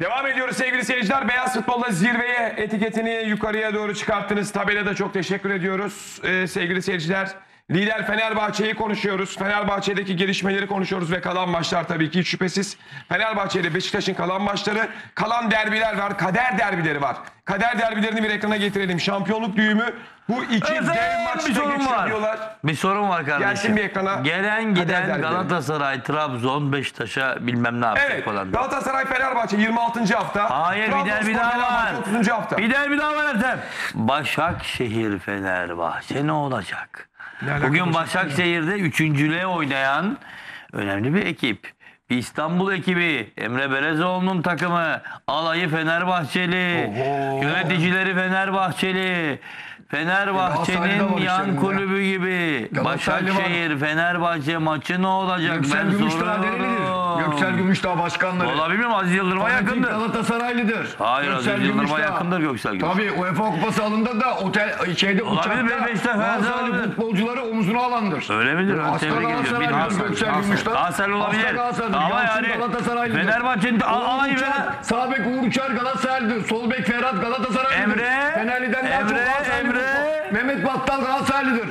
Devam ediyoruz sevgili seyirciler. Beyaz futbolla zirveye etiketini yukarıya doğru çıkarttınız. Tabelada çok teşekkür ediyoruz ee, sevgili seyirciler. Lider Fenerbahçe'yi konuşuyoruz. Fenerbahçe'deki gelişmeleri konuşuyoruz ve kalan maçlar tabii ki hiç şüphesiz. Fenerbahçe ile Beşiktaş'ın kalan maçları, kalan derbiler var, kader derbileri var. Kader derbilerini bir ekrana getirelim. Şampiyonluk düğümü bu iki Özel dev bir maçta sorun geçiyor var. diyorlar. Bir sorun var kardeşim. Gelsin bir ekrana. Gelen giden. Galatasaray, Trabzon, Beşiktaş'a bilmem ne yapacak Evet. falan. Galatasaray Fenerbahçe 26. hafta. Hayır bir derbi daha var. Fenerbahçe 30. hafta. Bir derbi daha var Ertem. Başakşehir Fenerbahçe ne olacak? Bugün Başakşehir'de üçüncülüğe oynayan önemli bir ekip. Bir İstanbul ekibi, Emre Belezoğlu'nun takımı, alayı Fenerbahçeli, yöneticileri Fenerbahçeli, Fenerbahçe'nin var yan işte kulübü gibi. Galatasaraylı var. Başakşehir, Fenerbahçe maçı ne olacak? Göksel ben Gümüşdağ nerelidir? Göksel Gümüşdağ başkanları. Olabilir mi? Aziz Yıldırım'a yakındır. Galatasaraylıdır. Hayır, Göksel Aziz Yıldırım'a yakındır Göksel Gümüşdağ. Tabii UEFA kupası alında da otel şeyde Olabilir, uçakta Galatasaraylı futbolcuları omzuna alandır. Öyle midir? Ediyorum. Galatasaraylıdır. Göksel Gümüşdağ. Galatasaray olabilir. Ama yani. Fenerbahçe'nin alayı Fener. Sağ bek Uğur Uçar Galatasaraylıdır. Sol bek Ferhat Galatasaraylıdır. Emre, Fenerli'den daha çok Galatasaraylıdır. Emre. Mehmet Battal Galatasaraylıdır.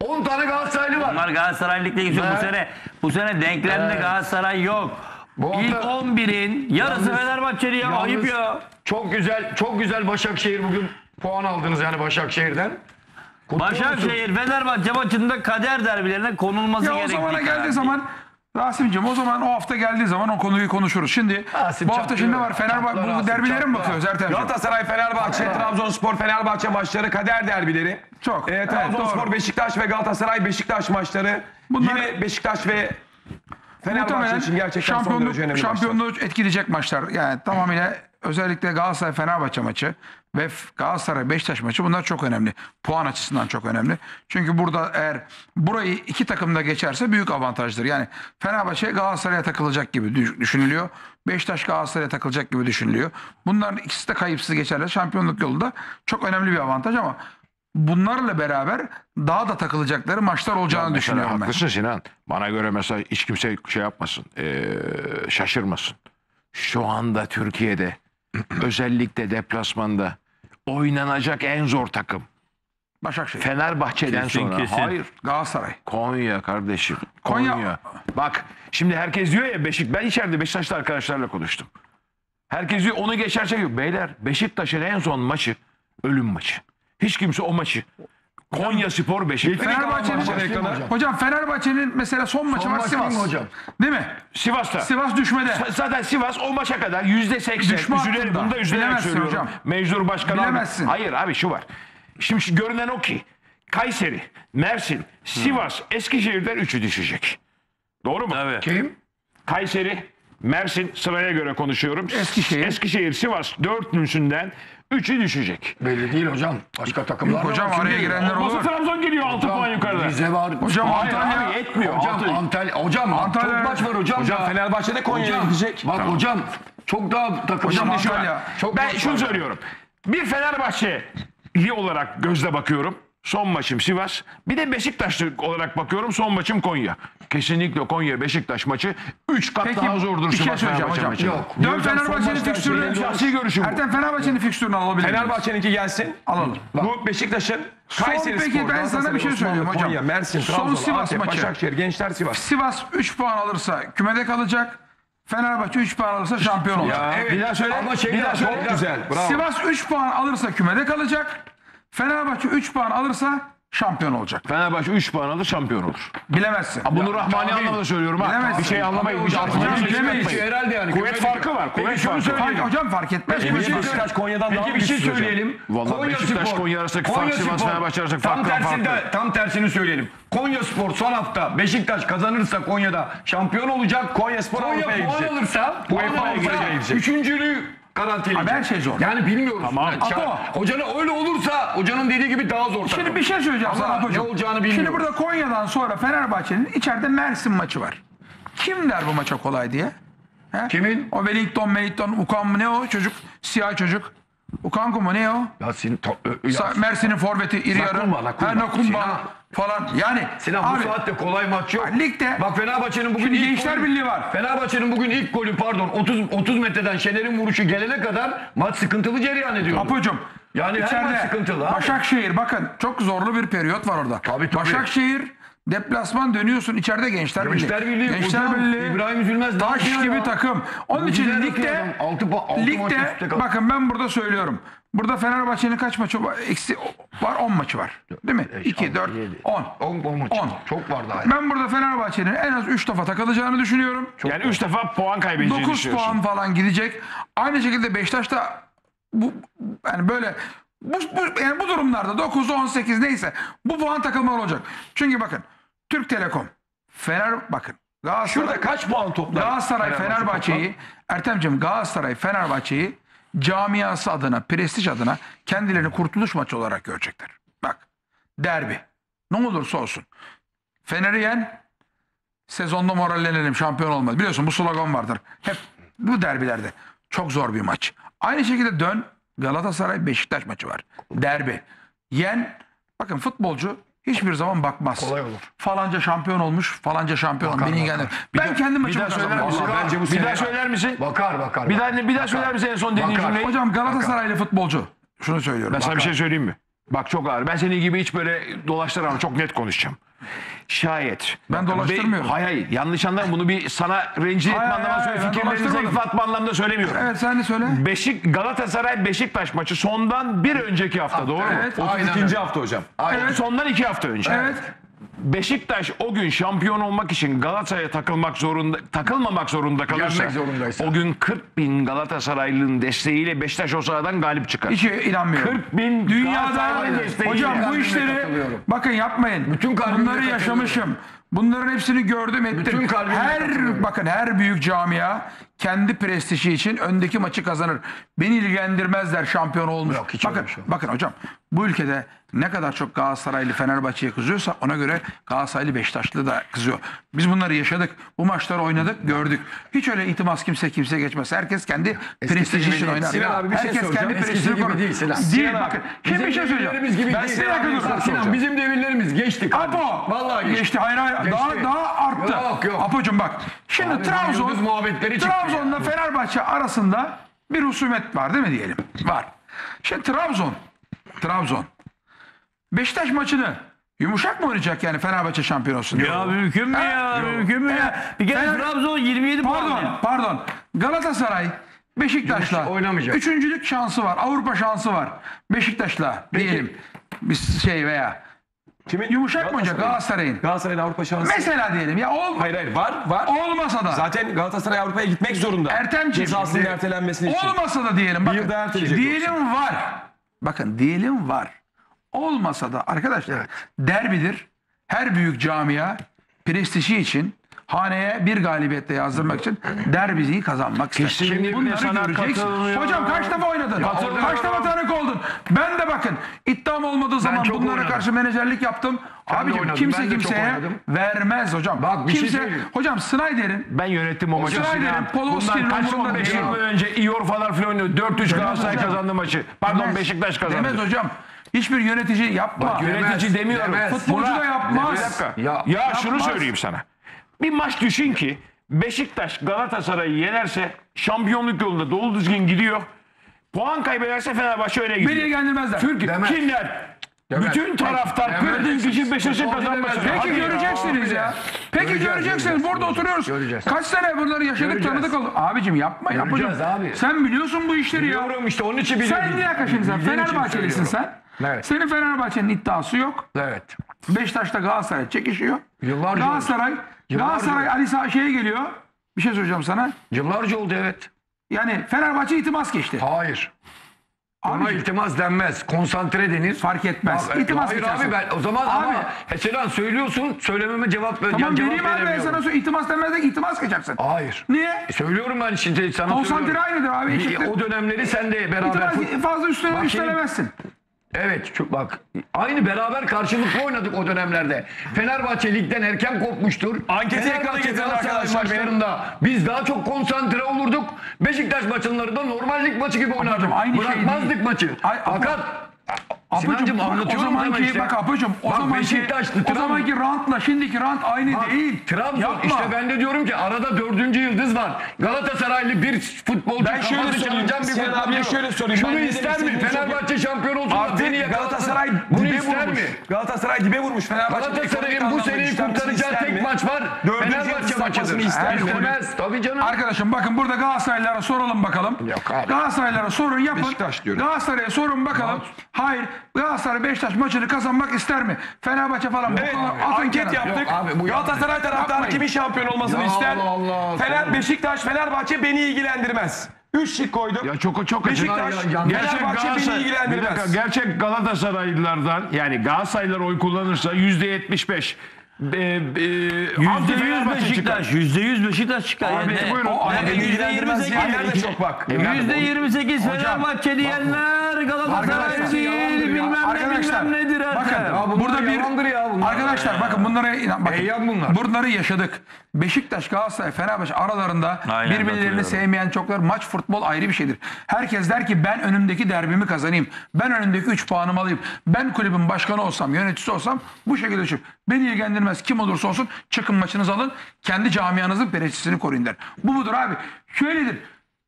10 tane Galatasaraylı var. Onlar Galatasaraylıkla geçiyor bu sene. Bu sene denklemde Evet. Galatasaray yok. Bu İlk hafta- 11'in yarısı Yalnız- Fenerbahçeli ya. Yalnız Ayıp ya. Çok güzel, çok güzel Başakşehir bugün puan aldınız yani Başakşehir'den. Kutlu olsun. Başakşehir Fenerbahçe maçında kader derbilerine konulması Ya o gerektiği zamana geldiği zaman Rasim'ciğim o zaman o hafta geldiği zaman o konuyu konuşuruz. Şimdi Rasim bu hafta şimdi var Fenerbahçe bu derbilere mi bakıyoruz Ertem'ciğim? Galatasaray, Fenerbahçe, Trabzonspor, Fenerbahçe maçları kader derbileri. Çok. Ee, Trabzonspor, doğru. Beşiktaş ve Galatasaray Beşiktaş maçları. Bunlar- Yine Beşiktaş ve Fenerbahçe için gerçekten son şampiyonluk, derece önemli maçlar. şampiyonluğu etkileyecek maçlar. Yani tamamıyla özellikle Galatasaray Fenerbahçe maçı ve Galatasaray Beşiktaş maçı bunlar çok önemli. Puan açısından çok önemli. Çünkü burada eğer burayı iki takım da geçerse büyük avantajdır. Yani Fenerbahçe Galatasaray'a takılacak gibi düş- düşünülüyor. Beşiktaş Galatasaray'a takılacak gibi düşünülüyor. Bunların ikisi de kayıpsız geçerler. Şampiyonluk yolunda çok önemli bir avantaj ama bunlarla beraber daha da takılacakları maçlar olacağını Mesela düşünüyorum ben. haklısın Sinan. Bana göre mesela hiç kimse şey yapmasın. eee, şaşırmasın. Şu anda Türkiye'de özellikle deplasmanda oynanacak en zor takım. Başakşehir, Fenerbahçe'den Kesin, sonra. kesin. Hayır. Galatasaray. Konya kardeşim. Konya- Konya. Bak şimdi herkes diyor ya Beşik. Ben içeride Beşiktaşlı arkadaşlarla konuştum. Herkes diyor onu geçersek yok. Beyler Beşiktaş'ın en son maçı ölüm maçı. Hiç kimse o maçı. Konya Spor Beşiktaş. Fenerbahçe'nin hocam. hocam. Fenerbahçe'nin mesela son maçı Son var maç Sivas. değil mi hocam? Değil mi? Sivas'ta. Sivas düşmede. Sa- Zaten Sivas o maça kadar yüzde seksen. Düşme Üzülerek, hattında. bunu da üzülerek Bilemezsin söylüyorum. hocam. Mecdur Başkan abi. Bilemezsin. Hayır abi şu var. Şimdi şu görünen o ki Kayseri, Mersin, Sivas, Eskişehir'den üçü düşecek. Doğru mu? Tabii. Kim? Kayseri, Mersin sıraya göre konuşuyorum. Eskişehir. Eskişehir, Sivas dörtlüsünden üçü düşecek. Belli değil hocam. Başka takımlar Yok var. hocam Çünkü- araya girenler Olmasa olur. Trabzon geliyor 6 puan yukarıda. Rize var. Hocam Hayır Antalya. abi yetmiyor. Hocam Altı- Antalya. Hocam Antalya- çok maç var hocam. Hocam ya. Fenerbahçe'de Konya'ya gidecek. Bak hocam çok daha takım. Hocam var. Antalya. Çok Ben şunu var. söylüyorum. Bir Fenerbahçeli olarak gözle bakıyorum. Son maçım Sivas. Bir de Beşiktaşlı olarak bakıyorum. Son maçım Konya. Kesinlikle Konya Beşiktaş maçı 3 kat Peki, daha zordur bir şey Sivas söyleyeceğim Fenerbahçe hocam. maçı. Yok. Dön Hocam, son Fenerbahçe'nin maçlar fikstürünü. Şahsi görüşüm bu. Ertem Fenerbahçe'nin fikstürünü alabilir miyiz? Fenerbahçe'ninki gelsin. Alalım. Bu Beşiktaş'ın Son Kayseri peki Spor, ben sana bir şey söyleyeyim Osmanlı, hocam. Konya, Mersin, Son Trabzon, Sivas Antep, maçı. Başakşehir, Gençler Sivas. Sivas 3 puan alırsa kümede kalacak. Fenerbahçe 3 puan alırsa şampiyon olacak. Ya, Evet. bir daha söyle. Ama şey bir daha söyle. Çok güzel. Bravo. Sivas 3 puan alırsa kümede kalacak. Fenerbahçe 3 puan alırsa şampiyon olacak. Fenerbahçe 3 puan alır şampiyon olur. Bilemezsin. Ha, bunu Rahmani anlamda söylüyorum ha. Bilemezsin. Bir şey anlamayın. Bir şey bilemeyiz. Yapmayın. Herhalde yani. Kuvvet farkı var. Kuvvet farkı var. Fark, hocam fark etmez. Eminim Kümede- Beşiktaş Konya'dan daha Peki bir şey hocam. söyleyelim. Vallahi Beşiktaş, Konya arasındaki fark, Sivas, Fenerbahçe arasındaki tam tersinde, farklı. Tam tersini söyleyelim. Konya Spor son hafta Beşiktaş kazanırsa Konya'da şampiyon olacak. Konya Spor Konya Avrupa'ya puan gidecek. alırsa, puan UEFA'ya alırsa gidecek. üçüncülüğü garantileyecek. Abi her şey zor. Yani bilmiyoruz. Tamam. Yani Ato. Hocana öyle olursa hocanın dediği gibi daha zor. Şimdi takım. bir şey söyleyeceğim Ama sana ne hocam. olacağını Şimdi bilmiyoruz. burada Konya'dan sonra Fenerbahçe'nin içeride Mersin maçı var. Kim der bu maça kolay diye? He? Kimin? O Wellington, Wellington, Ukan mı ne o çocuk? Siyah çocuk. Ukanku mu ne o? Ya sin- to- ö- ya- Sa- Mersin'in forveti iri yarı. Nakumba, Nakumba. Ha, Nakumba. Falan. Yani Sinan abi, bu saatte kolay maç yok. Ligde- Bak Fenerbahçe'nin bugün ilk Gençler golü- Birliği var. Fenerbahçe'nin bugün ilk golü pardon 30 30 metreden Şener'in vuruşu gelene kadar maç sıkıntılı cereyan ediyor. Apocuğum. Yani içeride sıkıntılı abi. Başakşehir bakın çok zorlu bir periyot var orada. Tabii, tabii. Başakşehir deplasman dönüyorsun içeride Gençler Birliği. Gençler Birliği, Gençler Birliği. İbrahim Üzülmez Taş gibi ya? takım. Onun Güzel için ligde adam. Altı altı ligde bakın ben burada söylüyorum. Burada Fenerbahçe'nin kaç maçı var? Eksi var 10 maçı var. Değil mi? 2 4 10. 10 10 maç. On. Çok var daha. Ben burada Fenerbahçe'nin en az 3 defa takılacağını düşünüyorum. Yani 3 defa puan kaybedeceğini 9 düşünüyorsun. puan falan gidecek. Aynı şekilde Beşiktaş da bu yani böyle bu, bu, yani bu durumlarda 9 18 neyse bu puan takılmalı olacak. Çünkü bakın Türk Telekom Fener bakın Galatasaray Şurada kaç puan toplar? Galatasaray Fenerbahçe Fenerbahçe'yi Ertemciğim Galatasaray Fenerbahçe'yi camiası adına, prestij adına kendilerini kurtuluş maçı olarak görecekler. Bak derbi. Ne olursa olsun. Fener'i yen sezonda morallenelim şampiyon olmaz. Biliyorsun bu slogan vardır. Hep bu derbilerde. Çok zor bir maç. Aynı şekilde dön Galatasaray Beşiktaş maçı var. Derbi. Yen bakın futbolcu hiçbir zaman bakmaz. Kolay olur. Falanca şampiyon olmuş, falanca şampiyon Bakar, beni bakar. ilgilendir. Ben kendi Bir maçımı daha söyler kazanmam. misin? Bence bu bir daha söyler misin? Bakar bakar. Bir bakar. daha, bir daha söyler misin en son dediğin Bakar. cümleyi? Hocam Galatasaraylı futbolcu. Şunu söylüyorum. Ben sana bir şey söyleyeyim mi? Bak çok ağır. Ben senin gibi hiç böyle dolaştıramam. Çok net konuşacağım. Şayet. Ben dolaştırmıyorum. Be- hayır hayır. Yanlış anlama. Bunu bir sana rencide etme anlamında ben Fikirlerini dolaştırmadım. zayıflatma anlamda söylemiyorum. Evet sen de söyle. Beşik Galatasaray Beşiktaş maçı sondan bir önceki hafta doğru mu? Evet. Aynen 32. öyle. hafta hocam. Evet. Sondan iki hafta önce. Evet. Beşiktaş o gün şampiyon olmak için Galatasaray'a takılmak zorunda takılmamak zorunda kalırsa Gelmek zorundaysa. o gün 40 bin Galatasaraylı'nın desteğiyle Beşiktaş o sahadan galip çıkar. Hiç inanmıyorum. 40 bin Dünyada Galatasaraylı desteğiyle. hocam bu kalbimle işleri katılıyorum. bakın yapmayın. Bütün kalbimle Bunları katılıyorum. yaşamışım. Bunların hepsini gördüm ettim. Bütün kalbimle her katılıyorum. bakın her büyük camia kendi prestiji için öndeki maçı kazanır. Beni ilgilendirmezler şampiyon olmuş. Yok, hiç bakın şey bakın hocam bu ülkede ne kadar çok Galatasaraylı Fenerbahçe'ye kızıyorsa ona göre Galatasaraylı Beşiktaşlı da kızıyor. Biz bunları yaşadık. Bu maçları oynadık, gördük. Hiç öyle itimas kimse kimseye geçmez. Herkes kendi prestiji için oynar. Sinan abi bir şey Herkes soracağım. kendi Eskisi prestijini gibi değil Sinan. Değil Sinan bakın. Şimdi bir şey söyleyeceğim. Gibi Ben dakika dur. Sinan bizim devirlerimiz geçti. Apo. Vallahi geçti. geçti. Hayır hayır. Geçti. Daha daha arttı. Yok, yok. Apocuğum bak. Şimdi Abi, Trabzon muhabbetleri Trabzon'la Fenerbahçe arasında bir husumet var değil mi diyelim? Var. Şimdi Trabzon Trabzon Beşiktaş maçını yumuşak mı oynayacak yani Fenerbahçe şampiyon olsun? Ya mümkün mü ya? Mümkün mü ya? Bir kere Fener- Trabzon 27 puan. Pardon, ya. pardon. Galatasaray Beşiktaş'la oynamayacak. üçüncülük şansı var. Avrupa şansı var. Beşiktaş'la diyelim. Biz şey veya Kimin? yumuşak mı olacak Galatasaray'ın? Galatasaray'ın Avrupa şansı. Mesela diyelim ya ol, Hayır hayır var var. olmasa da Zaten Galatasaray Avrupa'ya gitmek zorunda. Ertemciğim, Cezasının ertelenmesini için. olmasa da diyelim bakın. yıl daha erteleyecek diyelim var. Bakın diyelim var. Olmasa da arkadaşlar derbidir. Her büyük camia prestiji için haneye bir galibiyetle yazdırmak için derbiyi kazanmak ister. Kesinlikle Bunları sana göreceksin. Hocam kaç defa oynadın? Kaç defa tanık oldun? Ben de bakın iddiam olmadığı zaman çok bunlara oynadım. karşı menajerlik yaptım. Abicim kimse ben de çok kimseye oynadım. vermez hocam. Bak, bir şey kimse, söyleyeyim. hocam Snyder'in Ben yönettim o maçı. Snyder'in Sinan. Podolski'nin Bundan kaç umurunda 15 değil. yıl önce Ior falan filan oynuyor. 4-3 Galatasaray hocam. kazandı maçı. Pardon Demez. Beşiktaş kazandı. Demez hocam. Hiçbir yönetici yapma. Bak, Yönetici demiyorum. demez. Futbolcu da yapmaz. Bir dakika. Ya- Ya, şunu yapmaz. söyleyeyim sana. Bir maç düşün ki Beşiktaş Galatasaray'ı yenerse şampiyonluk yolunda dolu düzgün gidiyor. Puan kaybederse Fenerbahçe öne gidiyor. Beni ilgilendirmezler. Çünkü Demez. kimler? Demez. Bütün taraftar Demez. 40 bin kişi Beşiktaş'ın kazanması. Peki Hadi ya. göreceksiniz ya. Peki Göreceğiz, göreceksiniz. göreceğiz, Burada oturuyoruz. göreceğiz. Kaç sene bunları yaşadık Göreceğiz. tanıdık olduk. Abicim yapma yapma. Göreceğiz abi. Sen biliyorsun bu işleri ya. Biliyorum işte onun için biliyorum. Sen bir dakika şimdi sen Fenerbahçelisin sen. Evet. Senin Fenerbahçe'nin iddiası yok. Evet. Beşiktaş'ta Galatasaray çekişiyor. Yıllarca Galatasaray, Yıllarca Galatasaray. Ali Sağ şeye geliyor. Bir şey söyleyeceğim sana. Yıllarca oldu evet. Yani Fenerbahçe itimas geçti. Hayır. Ona Abicim, iltimas denmez. Konsantre denir. fark etmez. Abi, İltimas hayır geçersin. abi ben o zaman Abi. ama Selam söylüyorsun söylememe cevap ver. Tamam yani cevap vereyim abi ben veremiyorum. sana. İltimas demez de iltimas geçersin. Hayır. Niye? E, Söylüyorum ben şimdi sana Konsantre söylüyorum. aynıdır abi. Eşittir. o dönemleri sen de beraber İtimas fut- fazla üstüne Bak şimdi- üstlenemezsin. Evet bak aynı beraber karşılıklı oynadık o dönemlerde. Fenerbahçe ligden erken kopmuştur. Anketi ekrana Galatasaray arkadaşlar maçlarında biz daha çok konsantre olurduk. Beşiktaş maçlarında normal lig maçı gibi oynardık. aynı şey Bırakmazdık değil. maçı. Ay, ama- Fakat Sinancım, bak, o anlatıyorum zamanki sana işte. bak Apocuğum o Bak, zamanki Beşiktaşlı, o Trabzon- zamanki rantla şimdiki rant aynı değil. Trabzon Yapma. işte ben de diyorum ki arada dördüncü yıldız var. Galatasaraylı bir futbolcu Ben şöyle kafası sorayım, çalışan bir Sinan futbolcu. abiye şöyle sorayım. Şunu Ben ne ister demek mi? istediğimi Fenerbahçe şampiyon olsun da beni Artık yakalasın. Galatasaray Bunu dibe ister vurmuş. mi? Galatasaray dibe vurmuş. Fenerbahçe Galatasaray'ın bu seneyi kurtaracağı tek maç var. Dördüncü Fenerbahçe yıldız maçıdır. yapmasını ister mi? İstemez. Tabii canım. Arkadaşım bakın burada Galatasaraylılara soralım bakalım. Yok abi. Galatasaraylılara sorun yapın. Beşiktaş diyorum. Galatasaray'a sorun bakalım. Hayır. Galatasaray Beşiktaş maçını kazanmak ister mi? Fenerbahçe falan. Evet, bu atın anket kenara. yaptık. Yok abi, bu Galatasaray taraftarı Yapmayın. kimin şampiyon olmasını Ya ister? Allah Allah. Fener, Beşiktaş, Fenerbahçe beni ilgilendirmez. Üç şık koyduk. Ya çok çok Beşiktaş, Ya- Gerçek Fenerbahçe beni Galatasaray, bir ilgilendirmez. dakika, gerçek Galatasaraylılardan yani Galatasaraylılar oy kullanırsa yüzde yetmiş beş. e, Yüzde yüz Beşiktaş. Yüzde yüz Beşiktaş çıkar. Abi, Yani. buyurun. Yüzde yirmi sekiz. çok bak. Yüzde yirmi sekiz Fenerbahçe diyenler Galatasaray Arkadaşlar, değil bilmem ne Arkadaşlar, bilmem nedir bakın. Ya bunlar burada bir ya bunlar. arkadaşlar bakın bunlara inan bakın. Eyyam bunlar. Bunları yaşadık. Beşiktaş, Galatasaray, Fenerbahçe aralarında Aynen, birbirlerini sevmeyen çoklar. Maç futbol ayrı bir şeydir. Herkes der ki ben önümdeki derbimi kazanayım. Ben önümdeki 3 puanımı alayım. Ben kulübün başkanı olsam, yöneticisi olsam bu şekilde düşün. Beni ilgilendirmez kim olursa olsun çıkın maçınızı alın. Kendi camianızın prestijini koruyun der. Bu budur abi. Şöyledir.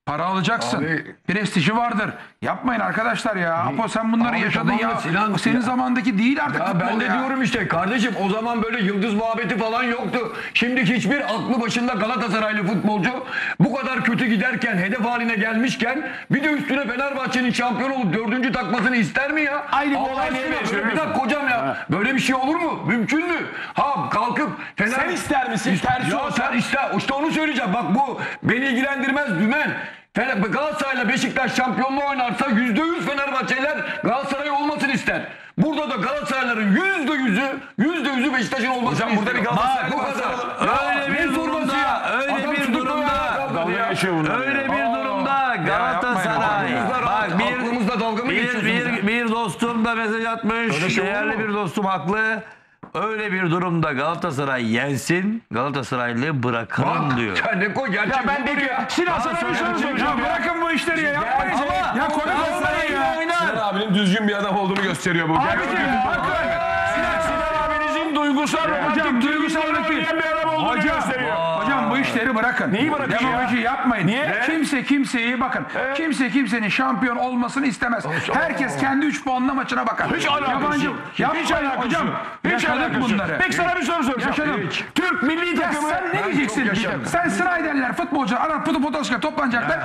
Para alacaksın. Abi- Prestiji vardır. Yapmayın arkadaşlar ya. Apo sen bunları Abi yaşadın tamam da ya. Sinan- senin zamandaki değil artık Ya futbol ben de ya. diyorum işte kardeşim o zaman böyle yıldız muhabbeti falan yoktu. Şimdi hiçbir aklı başında Galatasaraylı futbolcu bu kadar kötü giderken hedef haline gelmişken bir de üstüne Fenerbahçe'nin şampiyon olup dördüncü takmasını ister mi ya? Aynı Allah olay aşkına, niye böyle yaşıyorsun? Bir dakika hocam ya böyle bir şey olur mu? Mümkün mü? Ha kalkıp Fener... Sen ister misin? Tersi Ya olsa- sen ister. İşte onu söyleyeceğim. Bak bu beni ilgilendirmez dümen. Galatasaray'la Beşiktaş şampiyonluğu oynarsa yüzde yüz Fenerbahçeliler Galatasaray olmasını ister. Burada da Galatasarayların yüzde yüzü, yüzde yüzü Beşiktaş'ın olmasını Hocam burada bir Galatasaray bu kadar. Öyle bir durumda, öyle Adam bir durumda. Öyle bir durumda Galatasaray. Bak bir bir, bir, bir dostum da mesaj atmış. Şey Değerli bir dostum haklı. Öyle bir durumda Galatasaray yensin, Galatasaraylı bırakalım diyor. Ya ne koy gerçek Ya ben de ya. Sinan sana bir soru Ya soracağım ya. bırakın bu işleri ya. Yapmayın. Ya komik Galatasaray olmayın ya. oynar. Sinan abinin düzgün bir adam olduğunu gösteriyor bu. Abicim bakın. Sinan, Sinan abinizin duygusal Hocam romantik duygusal duygularını değil. oynayan bir adam olduğunu Hocam, gösteriyor. Bu işleri bırakın. Neyi bırakın ya? Demagoji yapmayın. Niye? Kimse kimseyi bakın. Kimse kimsenin şampiyon olmasını istemez. Herkes kendi 3 puanla maçına bakar. Hiç alakası yok. Hiç alakası hocam. Hiç Yaşadık bunları. Peki sana bir soru soracağım. Yaşadım. Türk milli Ya takımı... sen ne diyeceksin? Sen Snyder'ler, futbolcular, arar putu potoska toplanacaklar.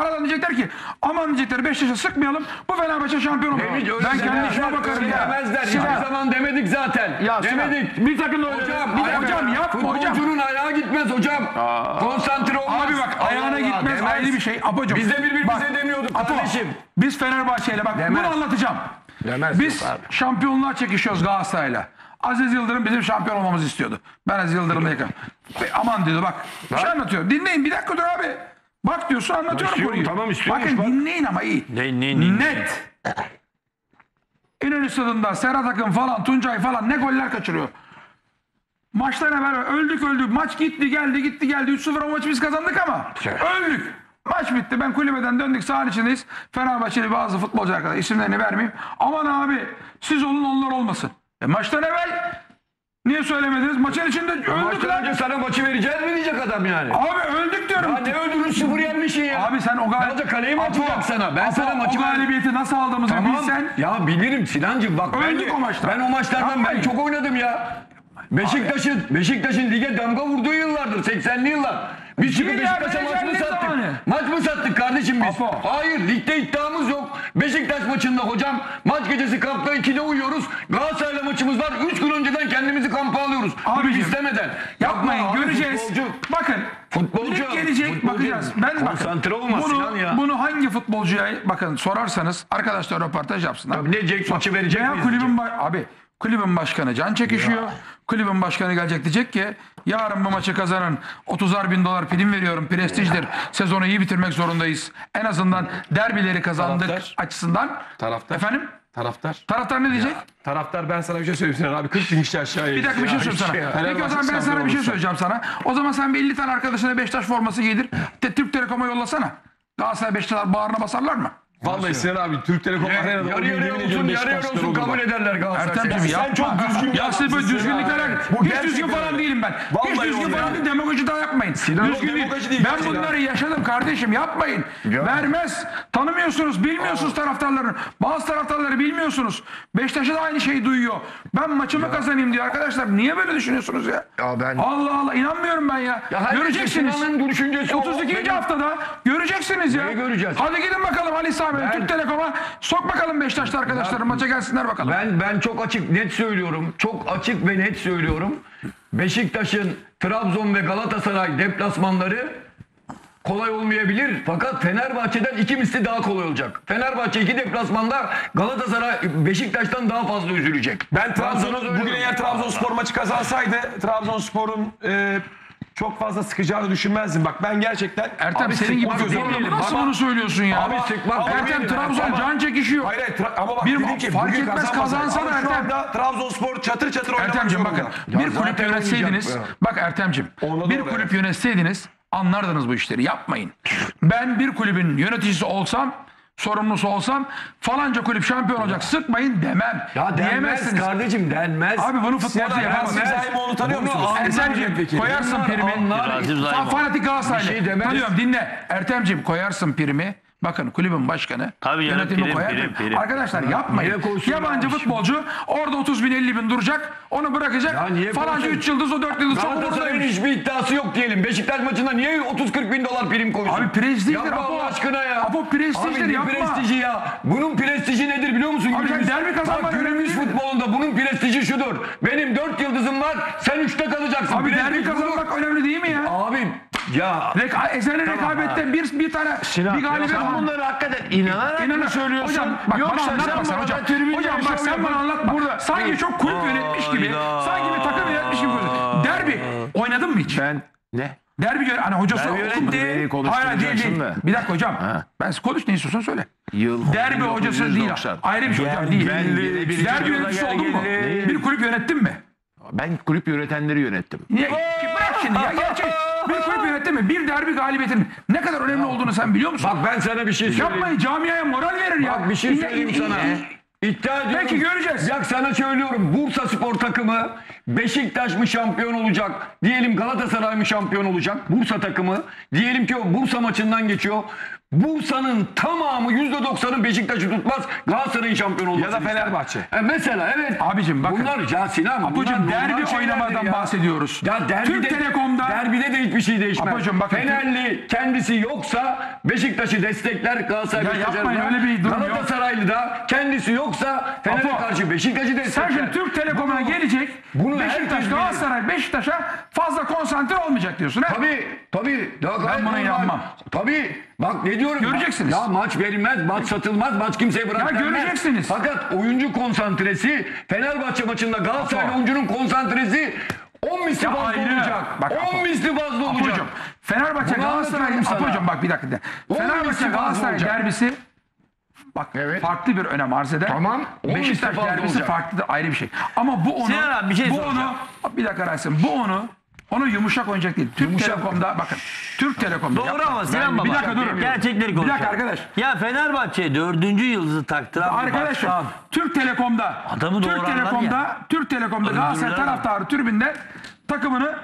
Aradan diyecekler ki aman diyecekler Beşiktaş'a sıkmayalım. Bu Fenerbahçe şampiyon olur. Hiç Ben kendi işime bakarım ya. Hiçbir zaman demedik zaten. Ya demedik. Bir takımda Hocam, hocam yapma hocam. Futbolcunun ayağı gitmez hocam. Konsantre olmaz. Abi bak ayağına Allah, gitmez demez. ayrı bir şey. Apocuğum. Biz de birbirimize Bak, demiyorduk Apo, kardeşim. Biz Fenerbahçe'yle bak Demez. bunu anlatacağım. Demez, Biz şampiyonluğa çekişiyoruz Galatasaray'la. Aziz Yıldırım bizim şampiyon olmamızı istiyordu. Ben Aziz Yıldırım'la yakın. Aman diyordu bak. Bir şey anlatıyorum. Dinleyin bir dakika dur abi. Bak diyorsun anlatıyorum istiyorum, konuyu. tamam, istiyormuş Bakın bak. dinleyin ama iyi. Ne- ne- ne- Net. İnönü Stadı'nda Serhat Akın falan Tuncay falan ne goller kaçırıyor. Maçtan evvel öldük öldük. Maç gitti geldi gitti geldi. 3-0 o maçı biz kazandık ama öldük. Maç bitti. Ben kulübeden döndük sahanın içindeyiz. Fenerbahçeli bazı futbolcu arkadaşlar isimlerini vermeyeyim. Aman abi siz olun onlar olmasın. E maçtan evvel niye söylemediniz? Maçın içinde öldük Maçtan lan. önce sana maçı vereceğiz mi diyecek adam yani. Abi öldük diyorum. Ya ne öldürür sıfır yenmişsin ya. Abi sen o Ben galibiyeti... kaleyi mi atacak sana? Ben sana maçı o galibiyeti nasıl aldığımızı Tamam. bilsen... Ya bilirim Sinancığım bak ben, Öldük de- o maçta. ben o maçlardan Yapmayın. ben çok oynadım ya. Beşiktaş'ın Beşiktaş'ın lige damga vurduğu yıllardır 80'li yıllar. Biz çıkıp Değil ya, Beşiktaş'a maç mı sattık? zamanı. Maç mı sattık kardeşim biz? Apo. Hayır ligde iddiamız yok. Beşiktaş maçında hocam maç gecesi kampta 2'de uyuyoruz. Galatasaray'la maçımız var. 3 gün önceden kendimizi kampa alıyoruz. Kulüp Abicim, istemeden. Yapmayın Yapma abi, göreceğiz. futbolcu. Bakın. Futbolcu, lig gelecek futbolcu. bakacağız. Ben bakın. Konsantre olma bunu, Sinan ya. Bunu hangi futbolcuya bakın sorarsanız arkadaşlar röportaj yapsınlar. Ne Jack maçı verecek Veya miyiz? kulübün ba- abi kulübün başkanı can çekişiyor. Kulübün başkanı gelecek diyecek ki yarın bu maçı kazanın 30'ar bin dolar prim veriyorum prestijdir. Sezonu iyi bitirmek zorundayız. En azından derbileri kazandık Taraftar. açısından. Taraftar. Efendim? Taraftar. Taraftar ne diyecek? Taraftar ben sana bir şey söyleyeyim Sinan abi 40 bin kişi aşağıya. Bir dakika bir şey söyleyeyim sana. Peki o zaman ben sana bir şey söyleyeceğim sana. O zaman sen bir 50 tane arkadaşına Beşiktaş forması giydir. Türk Telekom'a yollasana. Galatasaray Beşiktaşlar bağrına basarlar mı? Vallahi Sinan abi Türk Telekom Arena'da Yarı yarıya olsun, yarı yarıya olsun kabul ederler Galatasaray. Sen çok düzgün Ya siz böyle düzgünlük alarak Bu hiç düzgün falan değilim ben. Hiç düzgün falan değil. Demagoji da yapmayın. o düzgün demagoji değil. değil Ben bunları yaşadım kardeşim yapmayın. Vermez. Tanımıyorsunuz, bilmiyorsunuz taraftarlarını. Bazı taraftarları bilmiyorsunuz. Beşiktaş'a da aynı şeyi duyuyor. Ben maçımı kazanayım diyor arkadaşlar. Niye böyle düşünüyorsunuz ya? Ya ben- Allah Allah inanmıyorum ben ya. Göreceksiniz. Sinan'ın düşüncesi o. 32. Benim- haftada göreceksiniz ya. Hadi gidin bakalım Ali Sami Bey, Türk Telekom'a sok bakalım Beşiktaşlı arkadaşları maça gelsinler bakalım. Ben ben çok açık net söylüyorum. Çok açık ve net söylüyorum. Beşiktaş'ın Trabzon ve Galatasaray deplasmanları kolay olmayabilir. Fakat Fenerbahçe'den iki misli daha kolay olacak. Fenerbahçe iki deplasmanda Galatasaray Beşiktaş'tan daha fazla üzülecek. Ben Trabzon'un söylüyorum. bugün eğer Trabzonspor maçı kazansaydı Trabzonspor'un e, çok fazla sıkacağını düşünmezdim. Bak ben gerçekten Ertem Abi senin gibi demeyelim. nasıl bunu söylüyorsun ya? Abi sıkmak Ertem. Trabzon Ama- can çekişiyor. Hayır hayır ama bak Bir dedim ki fark etmez, kazansana şu Ertem. anda Trabzonspor çatır çatır oynamak Ertemciğim bakın bir kulüp yönetseydiniz bak Ertemciğim Ona bir kulüp yönetseydiniz anlardınız bu işleri yapmayın. Ben bir kulübün yöneticisi olsam sorumlusu olsam falanca kulüp şampiyon olacak sıkmayın demem. Ya denmez kardeşim denmez. Abi bunu abi yapamaz. Rasim Zaimoğlu'nu tanıyor musunuz? Ertemciğim koyarsın Bunlar primi. Fa- Zaimoğlu. Fanatik Galatasaraylı. Bir şey demez. Tanıyorum dinle. Ertemciğim koyarsın primi. Bakın kulübün başkanı Tabii canım, yönetimi prim, koyar. prim, prim. Arkadaşlar yapmayın. Niye koysun Yabancı ya? futbolcu orada 30 bin 50 bin duracak. Onu bırakacak. Ya niye Falanca koysun? 3 yıldız o 4 yıldız çok Galatasaray'ın buradaymış. hiçbir iddiası yok diyelim. Beşiktaş maçında niye 30-40 bin dolar prim koysun? Abi prestijdir, Yapma Apo. Allah aşkına ya. Apo prestijdir, Abi ne yapma. prestiji ya? Bunun prestiji nedir biliyor musun? Abi sen derbi kazanmak Bak önemli günümüz değil mi? futbolunda bunun prestiji şudur. Benim 4 yıldızım var sen 3'te kalacaksın. Abi Prestij derbi budur. kazanmak önemli değil mi ya? Abi ya Reka, ezeli rekabette bir bir tane bir galibiyet sen bunları hakikaten inanarak İnanın. mı söylüyorsun? Hocam bak bana Yoksa anlatma sen hocam. Hocam bak sen bana yapın. anlatma. Burada- sanki çok kulüp yönetmiş gibi. Hayda. Sanki bir takım yönetmiş gibi. Derbi oynadın mı hiç? Ben ne? Derbi yönet hani hocası Derbi yönetti. Beni Hayır değil değil. da. Bir dakika hocam. Ben konuş ne istiyorsan söyle. Yıl Derbi hocası değil. 1990. Ayrı bir şey hocam değil. Derbi yöneticisi oldun mu? Bir kulüp yönettin mi? Ben kulüp yönetenleri yönettim. Niye? Bırak şimdi ya. Gerçek. Yönettin mi? Bir derbi galibiyetinin ne kadar önemli olduğunu sen biliyor musun? bak ben sana bir şey söyleyeyim. Yapmayın camiaya moral verir ya. Bak bir şey söyleyeyim in- sana. İddia ediyorum. Peki göreceğiz. Bak sana söylüyorum. Bursa Spor takımı Beşiktaş mı şampiyon olacak? Diyelim Galatasaray mı şampiyon olacak? Bursa takımı. Diyelim ki o Bursa maçından geçiyor. Bursa'nın tamamı %90'ı Beşiktaş'ı tutmaz. Galatasaray'ın şampiyon olmasını Ya da ister. Fenerbahçe. E mesela evet. Abicim bakın. Bunlar ya Sinan. bunlar normal derbi oynamadan ya. bahsediyoruz. Ya derbide, Türk Telekom'da derbide de hiçbir şey değişmez. Apocuğum bakın- Fenerli kendisi yoksa Beşiktaş'ı destekler Galatasaray Ya yapmayın, öyle bir durum yok. Galatasaraylı da kendisi yoksa Fener'e karşı Beşiktaş'ı sen destekler. şimdi Türk Telekom'a Bunu- gelecek. bunu Beşiktaş. Galatasaray Beşiktaş'a fazla konsantre olmayacak diyorsun ha? Tabii tabii. Daha buna normal. inanmam. Tabii. Bak ne diyorum. Göreceksiniz. Ya maç verilmez, maç satılmaz, maç kimseye bırak Ya göreceksiniz. Fakat oyuncu konsantresi Fenerbahçe maçında Galatasaray Apo. oyuncunun konsantresi 10 misli Ya fazla ayrı. olacak. Bak Apo. 10 misli fazla olacak. Apocuğum Fenerbahçe Bunu Galatasaray. Apocuğum bak bir dakika. Fenerbahçe misli fazla Galatasaray derbisi bak Evet. farklı bir önem arz eder. Tamam, Beşiktaş misli fazla derbisi olacak. farklıdır ayrı bir şey. Ama bu onu Sinan abi bir şey bu soracağım. onu bir dakika Rasim bu onu onu yumuşak oynayacak değil. Türk Yumuşak. Telekom'da bakın. Türk Telekom'da. Doğru yapma. ama Sinan Baba. Bir dakika durun. Gerçekleri Bir konuşalım. dakika arkadaş. Ya Fenerbahçe dördüncü yıldızı taktıran bir Arkadaşlar başkan. Türk Telekom'da Adamı Türk doğuranlar Telekom'da ya. Türk Telekom'da Galatasaray taraftarı tribünde takımını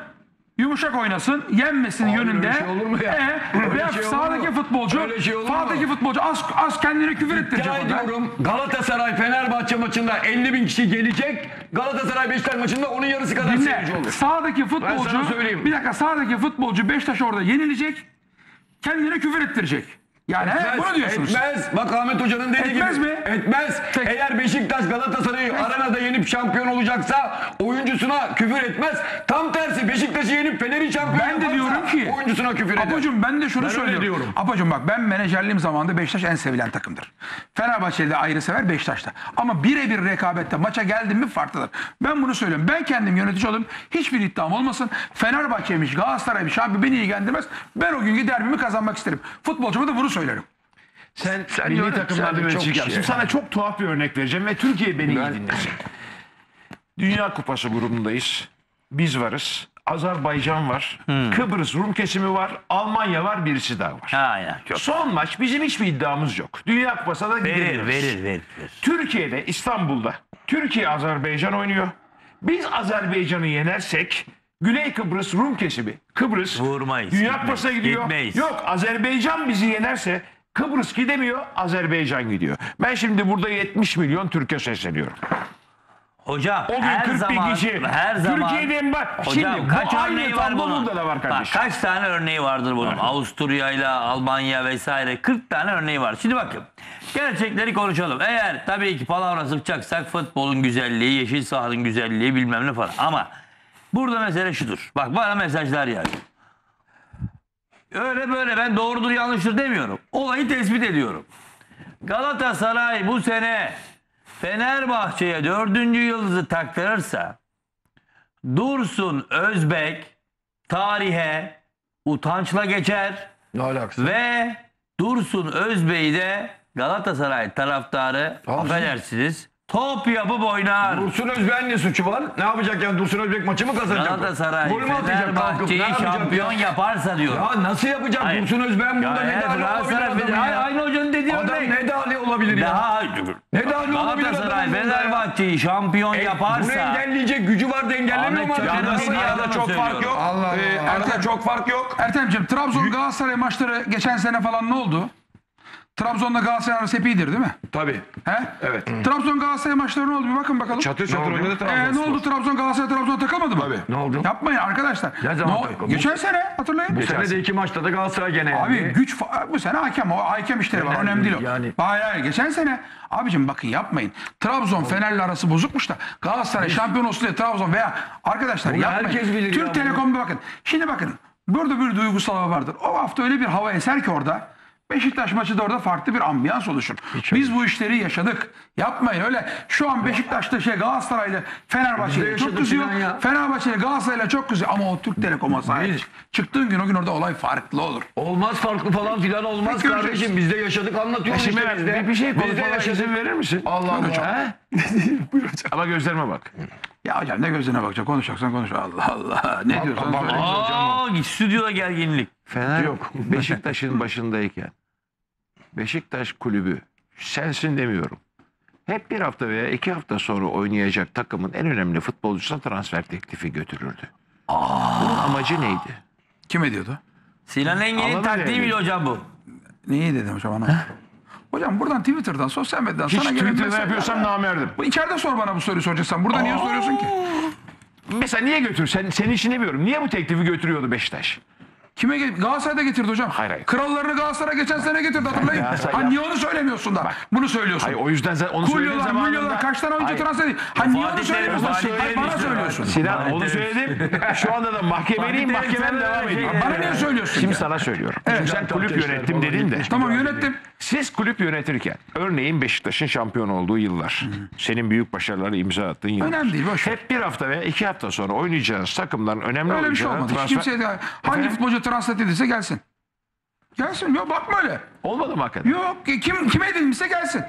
yumuşak oynasın, yenmesin yönünde. öyle şey olur mu ya? E, veya şey sağdaki futbolcu, şey sağdaki futbolcu az az kendini küfür ettirecek İddia ediyorum Galatasaray Fenerbahçe maçında 50 bin kişi gelecek. Galatasaray Beşiktaş maçında onun yarısı kadar Dinle. seyirci olur. Sağdaki futbolcu, bir dakika sağdaki futbolcu Beşiktaş orada yenilecek, kendini küfür ettirecek. Yani he, bunu diyorsunuz. Etmez. Bak Ahmet Hoca'nın dediği Etmez gibi. mi? Etmez. Peki. Eğer Beşiktaş Galatasaray'ı arenada yenip şampiyon olacaksa oyuncusuna küfür etmez. Tam tersi Beşiktaş'ı yenip Fener'i şampiyon Ben de diyorum ki oyuncusuna küfür eder. Apocuğum ben de şunu Ben söylüyorum. diyorum. Apocuğum bak ben menajerliğim zamanında Beşiktaş en sevilen takımdır. Fenerbahçe'de ayrı sever Beşiktaş'ta. Ama birebir rekabette maça geldim mi farklıdır. Ben bunu söylüyorum. Ben kendim yönetici olayım. Hiçbir iddiam olmasın. Fenerbahçe'ymiş, Galatasaray'mış abi beni ilgilendirmez. Ben o günkü derbimi kazanmak isterim. Futbolcuma da bunu söylerim. Sen, Sen milli takımlarda çok yapmışsın. şey. Sana çok tuhaf bir örnek vereceğim ve Türkiye beni iyi dinlesin. Dünya Kupası grubundayız. Biz varız. Azerbaycan var. Hmm. Kıbrıs Rum kesimi var. Almanya var. Birisi daha var. Aynen çok. Son maç bizim hiçbir iddiamız yok. Dünya Kupası'na da Verir, gidemiyoruz. verir, verir. verir. Türkiye'de İstanbul'da Türkiye Azerbaycan oynuyor. Biz Azerbaycan'ı yenersek Güney Kıbrıs Rum kesimi Kıbrıs Vurmayız, Dünya gitmeyiz, Kupası'na gidiyor. gitmeyiz. Yok Azerbaycan bizi yenerse Kıbrıs gidemiyor Azerbaycan gidiyor. Ben şimdi burada 70 milyon Türkiye sesleniyorum. Hocam O gün her 40 bin zaman, kişi her zaman Türkiye'den bak. Hocam şimdi kaç bu aynı örneği var tablo bunun? burada da var Bak, kardeşim. kaç tane örneği vardır bunun? Avusturya ile Almanya vesaire 40 tane örneği var. Şimdi bakın gerçekleri konuşalım. Eğer tabii ki palavra sıkacaksak futbolun güzelliği, yeşil sahanın güzelliği bilmem ne falan. Ama burada mesele şudur. Bak bana mesajlar yağıyor. Öyle böyle ben doğrudur yanlıştır demiyorum. Olayı tespit ediyorum. Galatasaray bu sene Fenerbahçe'ye dördüncü yıldızı taktırırsa Dursun Özbek tarihe utançla geçer Ne alakası? ve Dursun Özbek'i de Galatasaray taraftarı Tamam. affedersiniz top yapıp oynar. Dursun Özbek'in ne suçu var? Ne yapacak yani Dursun Özbek maçı mı kazanacak? Galatasaray Gol mü atacak kalkıp? Ne Fenerbahçe'yi yapacak şampiyon ya? yaparsa diyorum. Ya nasıl yapacak? Hayır. Dursun Özbek'in burada Ya ne dahil olabilir Galatasaray adamın ya? Aynı hocanın dediği Adam örnek. ne dahil olabilir ya? Daha Ne dahil olabilir Galatasaray adamın bunda ya? Fenerbahçe'yi şampiyon E, Bunu yaparsa engelleyecek gücü var da engellemiyor mu? Ahmet adam? Çakar Yalnız dediği arada çok fark yok. Allah Ee, Allah. arada Ertem- çok fark yok. Ertem'ciğim Trabzon Galatasaray maçları geçen sene falan ne oldu? Trabzon'la Galatasaray arası hep iyidir değil mi? Tabii. He? Evet. Trabzon Galatasaray maçları ne oldu bir bakın bakalım. Çatır çatır oynadı Ee, Trabzonspor. ne oldu Trabzon Galatasaray Trabzon takılmadı mı? Tabii. Ne oldu? Yapmayın arkadaşlar. Ne zaman o- takıldı? Geçen sene hatırlayın. Bu sene de iki maçta da Galatasaray gene Abi yendi. güç fa- bu sene hakem o hakem işleri var önemli değil o. yani. Hayır hayır geçen sene abicim bakın yapmayın. Trabzon Fener'le arası bozukmuş da Galatasaray şampiyon olsun diye Trabzon veya arkadaşlar Bunu yapmayın. herkes bilir Türk ya Telekom'da bakın. Şimdi bakın burada bir duygusal hava vardır. O hafta öyle bir hava eser ki orada. Beşiktaş maçı da orada farklı bir ambiyans oluşur. Biz bu işleri yaşadık. Yapmayın öyle. Şu an Beşiktaş'ta şey Galatasaray'la Fenerbahçe'yle çok kızıyor. Fenerbahçe'yle Galatasaray'la çok kızıyor. Ama o Türk Telekom'a sahip. Çıktığın gün o gün orada olay farklı olur. Olmaz farklı falan filan olmaz Peki, kardeşim. Biz de yaşadık anlatıyoruz Şimdi işte biz de. bir, bir şey Biz de yaşadık. verir misin? Allah Allah. He? Ama gözlerime bak. Ya hocam ne gözüne bakacak konuşacaksan konuş. Allah Allah. Ne söyle. Aa, stüdyoda gerginlik. Fener yok. Beşiktaş'ın başındayken Beşiktaş kulübü sensin demiyorum. Hep bir hafta veya iki hafta sonra oynayacak takımın en önemli futbolcusuna transfer teklifi götürürdü. Bunun amacı neydi? Kim ediyordu? Sinan Engin'in Anladın taktiği yani. miydi hocam bu? Neyi dedim hocam ana? hocam buradan Twitter'dan, sosyal medyadan Hiç sana gelen Twitter'da mesajlar- yapıyorsam namerdim. Bu içeride sor bana bu soruyu soracaksan. Burada niye soruyorsun ki? Mesela niye götür? Sen, senin için demiyorum. Niye bu teklifi götürüyordu Beşiktaş? Kime ge- Galatasaray'da getirdi hocam. Hayır, hayır. Krallarını Galatasaray geçen sene getirdi hatırlayın. Ha niye onu söylemiyorsun da? Bunu söylüyorsun. Hayır o yüzden zaten onu söylediğim Kulyolar, zamanında... mulyolar kaç tane oyuncu transfer edildi? Ha niye onu söylemiyorsun? Hayır, bana söylüyorsun. Sinan onu söyledim. Şu anda da mahkemeliyim. Mahkemem devam ediyor. Bana niye söylüyorsun? Şimdi sana söylüyorum. Çünkü sen kulüp yönettim dedin de. Tamam yönettim. Siz kulüp yönetirken örneğin Beşiktaş'ın şampiyon olduğu yıllar. Senin büyük başarıları imza attığın yıllar. Önemli değil, boş. Hep bir hafta veya iki hafta sonra oynayacağınız takımların önemli Öyle bir şey olmadı. Hiç transfer- kimseye de- hangi futbolcu transfer edilse gelsin. Gelsin. Yok bakma öyle. Olmadı mı hakikaten? Yok kim kime edilmişse gelsin.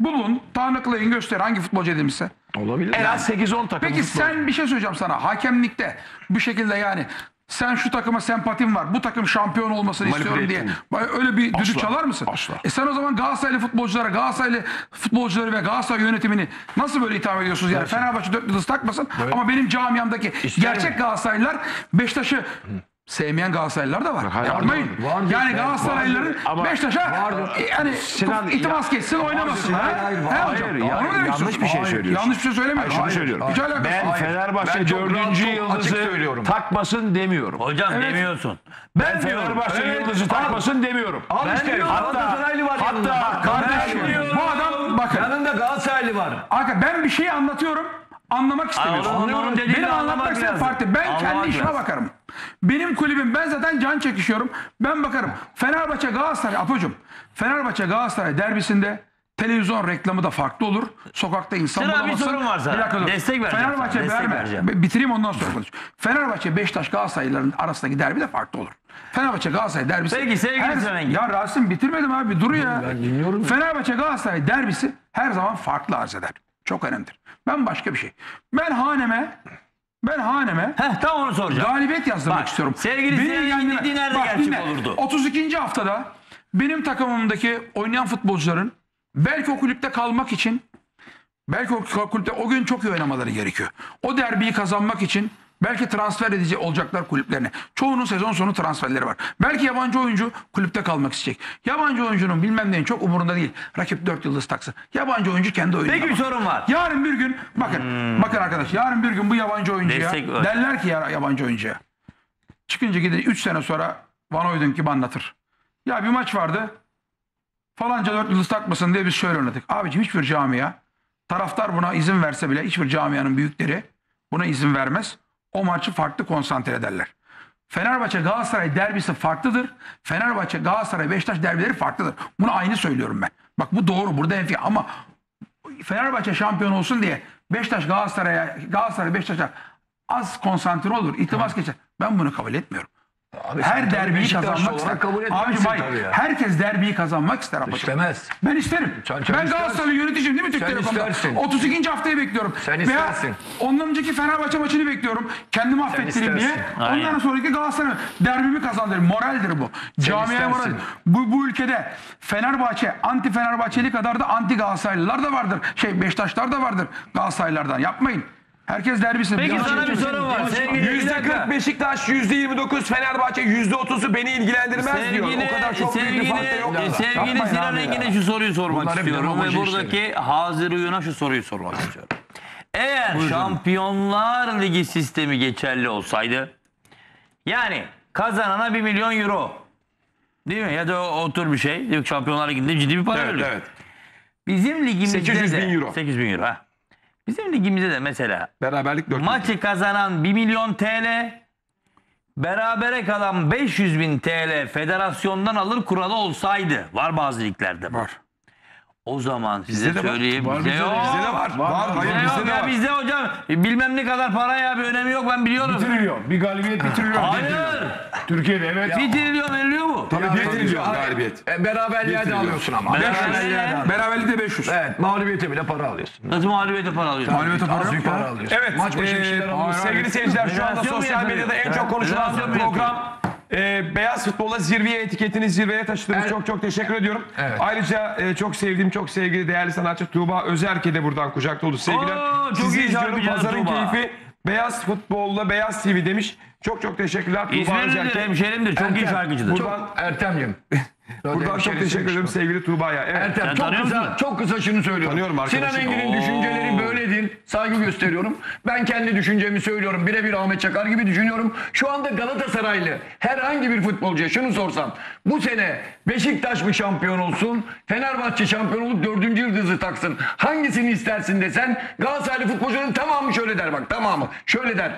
Bulun, tanıklayın, göster hangi futbolcu edilmişse. Olabilir. En az 8-10 takım Peki futbol. sen bir şey söyleyeceğim sana. Hakemlikte bu şekilde yani sen şu takıma sempatim var. Bu takım şampiyon olmasını Manipüle istiyorum diye. Böyle Öyle bir düdük çalar mısın? Asla. E sen o zaman Galatasaraylı futbolculara, Galatasaraylı futbolcuları ve Galatasaray yönetimini nasıl böyle itham ediyorsunuz? Yani Fenerbahçe dört yıldız takmasın ama benim camiamdaki gerçek Galatasaraylılar Beşiktaş'ı sevmeyen Galatasaraylılar da var. Hayır, Yapmayın. yani. Galatasaraylıların Beşiktaş'a e, yani Sinan, itimas geçsin oynamasın. Hayır, ha? hayır, hayır. Hayır, mu demek yanlış bir şey Hayır, söylüyorsun. Yanlış bir şey söylemiyorum. Şunu Hayır. söylüyorum. Hiç alakası Ben yok. Fenerbahçe Ben dördüncü yıldızı takmasın demiyorum. Hocam Evet. demiyorsun. Ben Fenerbahçe Evet. yıldızı takmasın demiyorum. Al işte Galatasaraylı var yanında. hatta Bak, Kardeşim bu adam bakın. Yanında Galatasaraylı var. Arkadaşlar ben bir şey anlatıyorum. Anlamak istemiyorsun. dediğini Benim anlatmak istediğim farklı. Ben kendi işime bakarım. Benim kulübüm ben zaten can çekişiyorum. Ben bakarım. Fenerbahçe Galatasaray Apocuğum. Fenerbahçe Galatasaray derbisinde televizyon reklamı da farklı olur. Sokakta insan bir bulamazsın. sorun var sana. dakika dur. Destek vereceğim Fenerbahçe sana, destek verme. vereceğim. Bitireyim ondan sonra konuş. Fenerbahçe Beşiktaş Galatasaraylıların arasındaki derbi de farklı olur. Fenerbahçe Galatasaray derbisi. Peki, sevgili her- Sinan Engin. Ya Rasim bitirmedim abi dur ya. Ben dinliyorum. Fenerbahçe Galatasaray derbisi her zaman farklı arz eder. Çok önemlidir. Ben başka bir şey. Ben haneme Ben haneme Heh tam onu soracağım. galibiyet yazdırmak Bak, istiyorum. sevgili ilgilendirme- Engin nerede Bak, gerçek dinle. olurdu? 32. haftada benim takımımdaki oynayan futbolcuların belki o kulüpte kalmak için belki o kulüpte o gün çok iyi oynamaları gerekiyor. O derbiyi kazanmak için belki transfer edici olacaklar kulüplerine. Çoğunun sezon sonu transferleri var. Belki yabancı oyuncu kulüpte kalmak isteyecek. Yabancı oyuncunun bilmem neyin çok umurunda değil. Rakip 4 yıldız taksın. Yabancı oyuncu kendi oyununa Peki bir sorun var. Yarın bir gün bakın bakın arkadaş yarın bir gün bu yabancı oyuncuya Destek derler ki ya yabancı oyuncuya çıkınca gidin 3 sene sonra Van Hooydonk gibi anlatır. Ya bir maç vardı falanca 4 yıldız takmasın diye biz şöyle oynadık. Abicim hiçbir camia taraftar buna izin verse bile hiçbir camianın büyükleri buna izin vermez. O maçı farklı konsantre ederler. Fenerbahçe Galatasaray derbisi farklıdır. Fenerbahçe Galatasaray Beşiktaş derbileri farklıdır. Bunu aynı söylüyorum ben. Bak bu doğru burada en ama Fenerbahçe şampiyon olsun diye Beşiktaş Galatasaray'a Galatasaray Beşiktaş'a az konsantre olur. İltimas geçer. Ben bunu kabul etmiyorum. Abi Her derbiyi kazanmak ister. kabul Abicim hayır. ya. Herkes derbiyi kazanmak ister abicim. İstemez. Ben isterim. Sen- sen ben istersin. Galatasaray yöneticiyim değil mi Türk Sen Telekom'da? istersin. 32. haftayı bekliyorum. Sen Veya istersin. ondan önceki Fenerbahçe maçını bekliyorum. Kendimi affettireyim diye. Aynen. Ondan sonraki Galatasaray derbimi kazandırayım. Moraldir bu. Camiaya moral. Bu, bu ülkede Fenerbahçe, anti Fenerbahçeli kadar da anti Galatasaraylılar da vardır. Şey Beşiktaşlar da vardır Galatasaraylılardan. Yapmayın. Herkes derbisi. Peki sana bir sorum var. Sevgili bir dakika. %40 Beşiktaş, %29 Fenerbahçe, %30'u beni ilgilendirmez diyor. Sevgili, O kadar çok büyük bir da yok. sevgili, sevgili Yapmayın Sinan abi ya. Engin'e şu soruyu sormak Bunlar hep istiyorum ve demagoji buradaki Hazır Uyun'a şu soruyu sormak istiyorum. Eğer Şampiyonlar Ligi sistemi geçerli olsaydı yani kazanana 1 milyon euro değil mi? Ya da o, o tür bir şey. Şampiyonlar Ligi'nde ciddi bir para Evet, veriliyor. evet. Bizim ligimizde 800 de, bin euro. 800 bin euro. Ha. Bizim ligimizde de mesela Beraberlik 4 Maçı kazanan 1 milyon TL, berabere kalan 500 bin TL federasyondan alır kuralı olsaydı. Var bazı liglerde. Var. O zaman size Bizde de var. söyleyeyim. Var, bizde bizde de, yok. Bizde de var. Var. Hayır Bizde bizde de ya var. bizde hocam bilmem ne kadar para ya bir önemi yok ben biliyorum. Trilyon. Bir galibiyet bir trilyon. Hayır. Türkiye'de evet. Bir trilyon veriliyor mu? Tabii 1 trilyon galibiyet. E, beraberliğe de alıyorsun ama. Beraberliğe- Beraberlikte 500. Evet mağlubiyete bile para alıyorsun. Nasıl mağlubiyete para alıyorsun? Mağlubiyete para bir ya. para alıyorsun. Evet. Maç başı bir e, şeyler alıyorsun. sevgili seyirciler şu anda sosyal medyada en çok konuşulan program e, Beyaz Futbol'a zirveye etiketini zirveye taşıdınız. Evet. Çok çok teşekkür ediyorum. Evet. Ayrıca e, çok sevdiğim, çok sevgili değerli sanatçı Tuğba Özerke de buradan kucakta oldu. Sevgiler. Oo, çok Sizi iyi izliyorum. Pazarın Tuğba. keyfi Beyaz Futbol'la Beyaz TV demiş. Çok çok teşekkürler İzmirlidir, hemşerimdir. Çok iyi şarkıcıdır. Buradan, Ertem'cim. buradan çok teşekkür ederim sevgili Tuğba'ya. Evet. Ertem Sen çok tanıyor kısa, musun? çok kısa şunu söylüyorum. Tanıyorum arkadaşım. Sinan Engin'in Oo. düşünceleri böyledir. Saygı gösteriyorum. Ben kendi düşüncemi söylüyorum. Birebir Ahmet Çakar gibi düşünüyorum. Şu anda Galatasaraylı herhangi bir futbolcuya şunu sorsam. Bu sene Beşiktaş mı şampiyon olsun? Fenerbahçe şampiyon olup dördüncü yıldızı taksın. Hangisini istersin desen Galatasaraylı futbolcuların tamamı şöyle der bak tamamı. Şöyle der.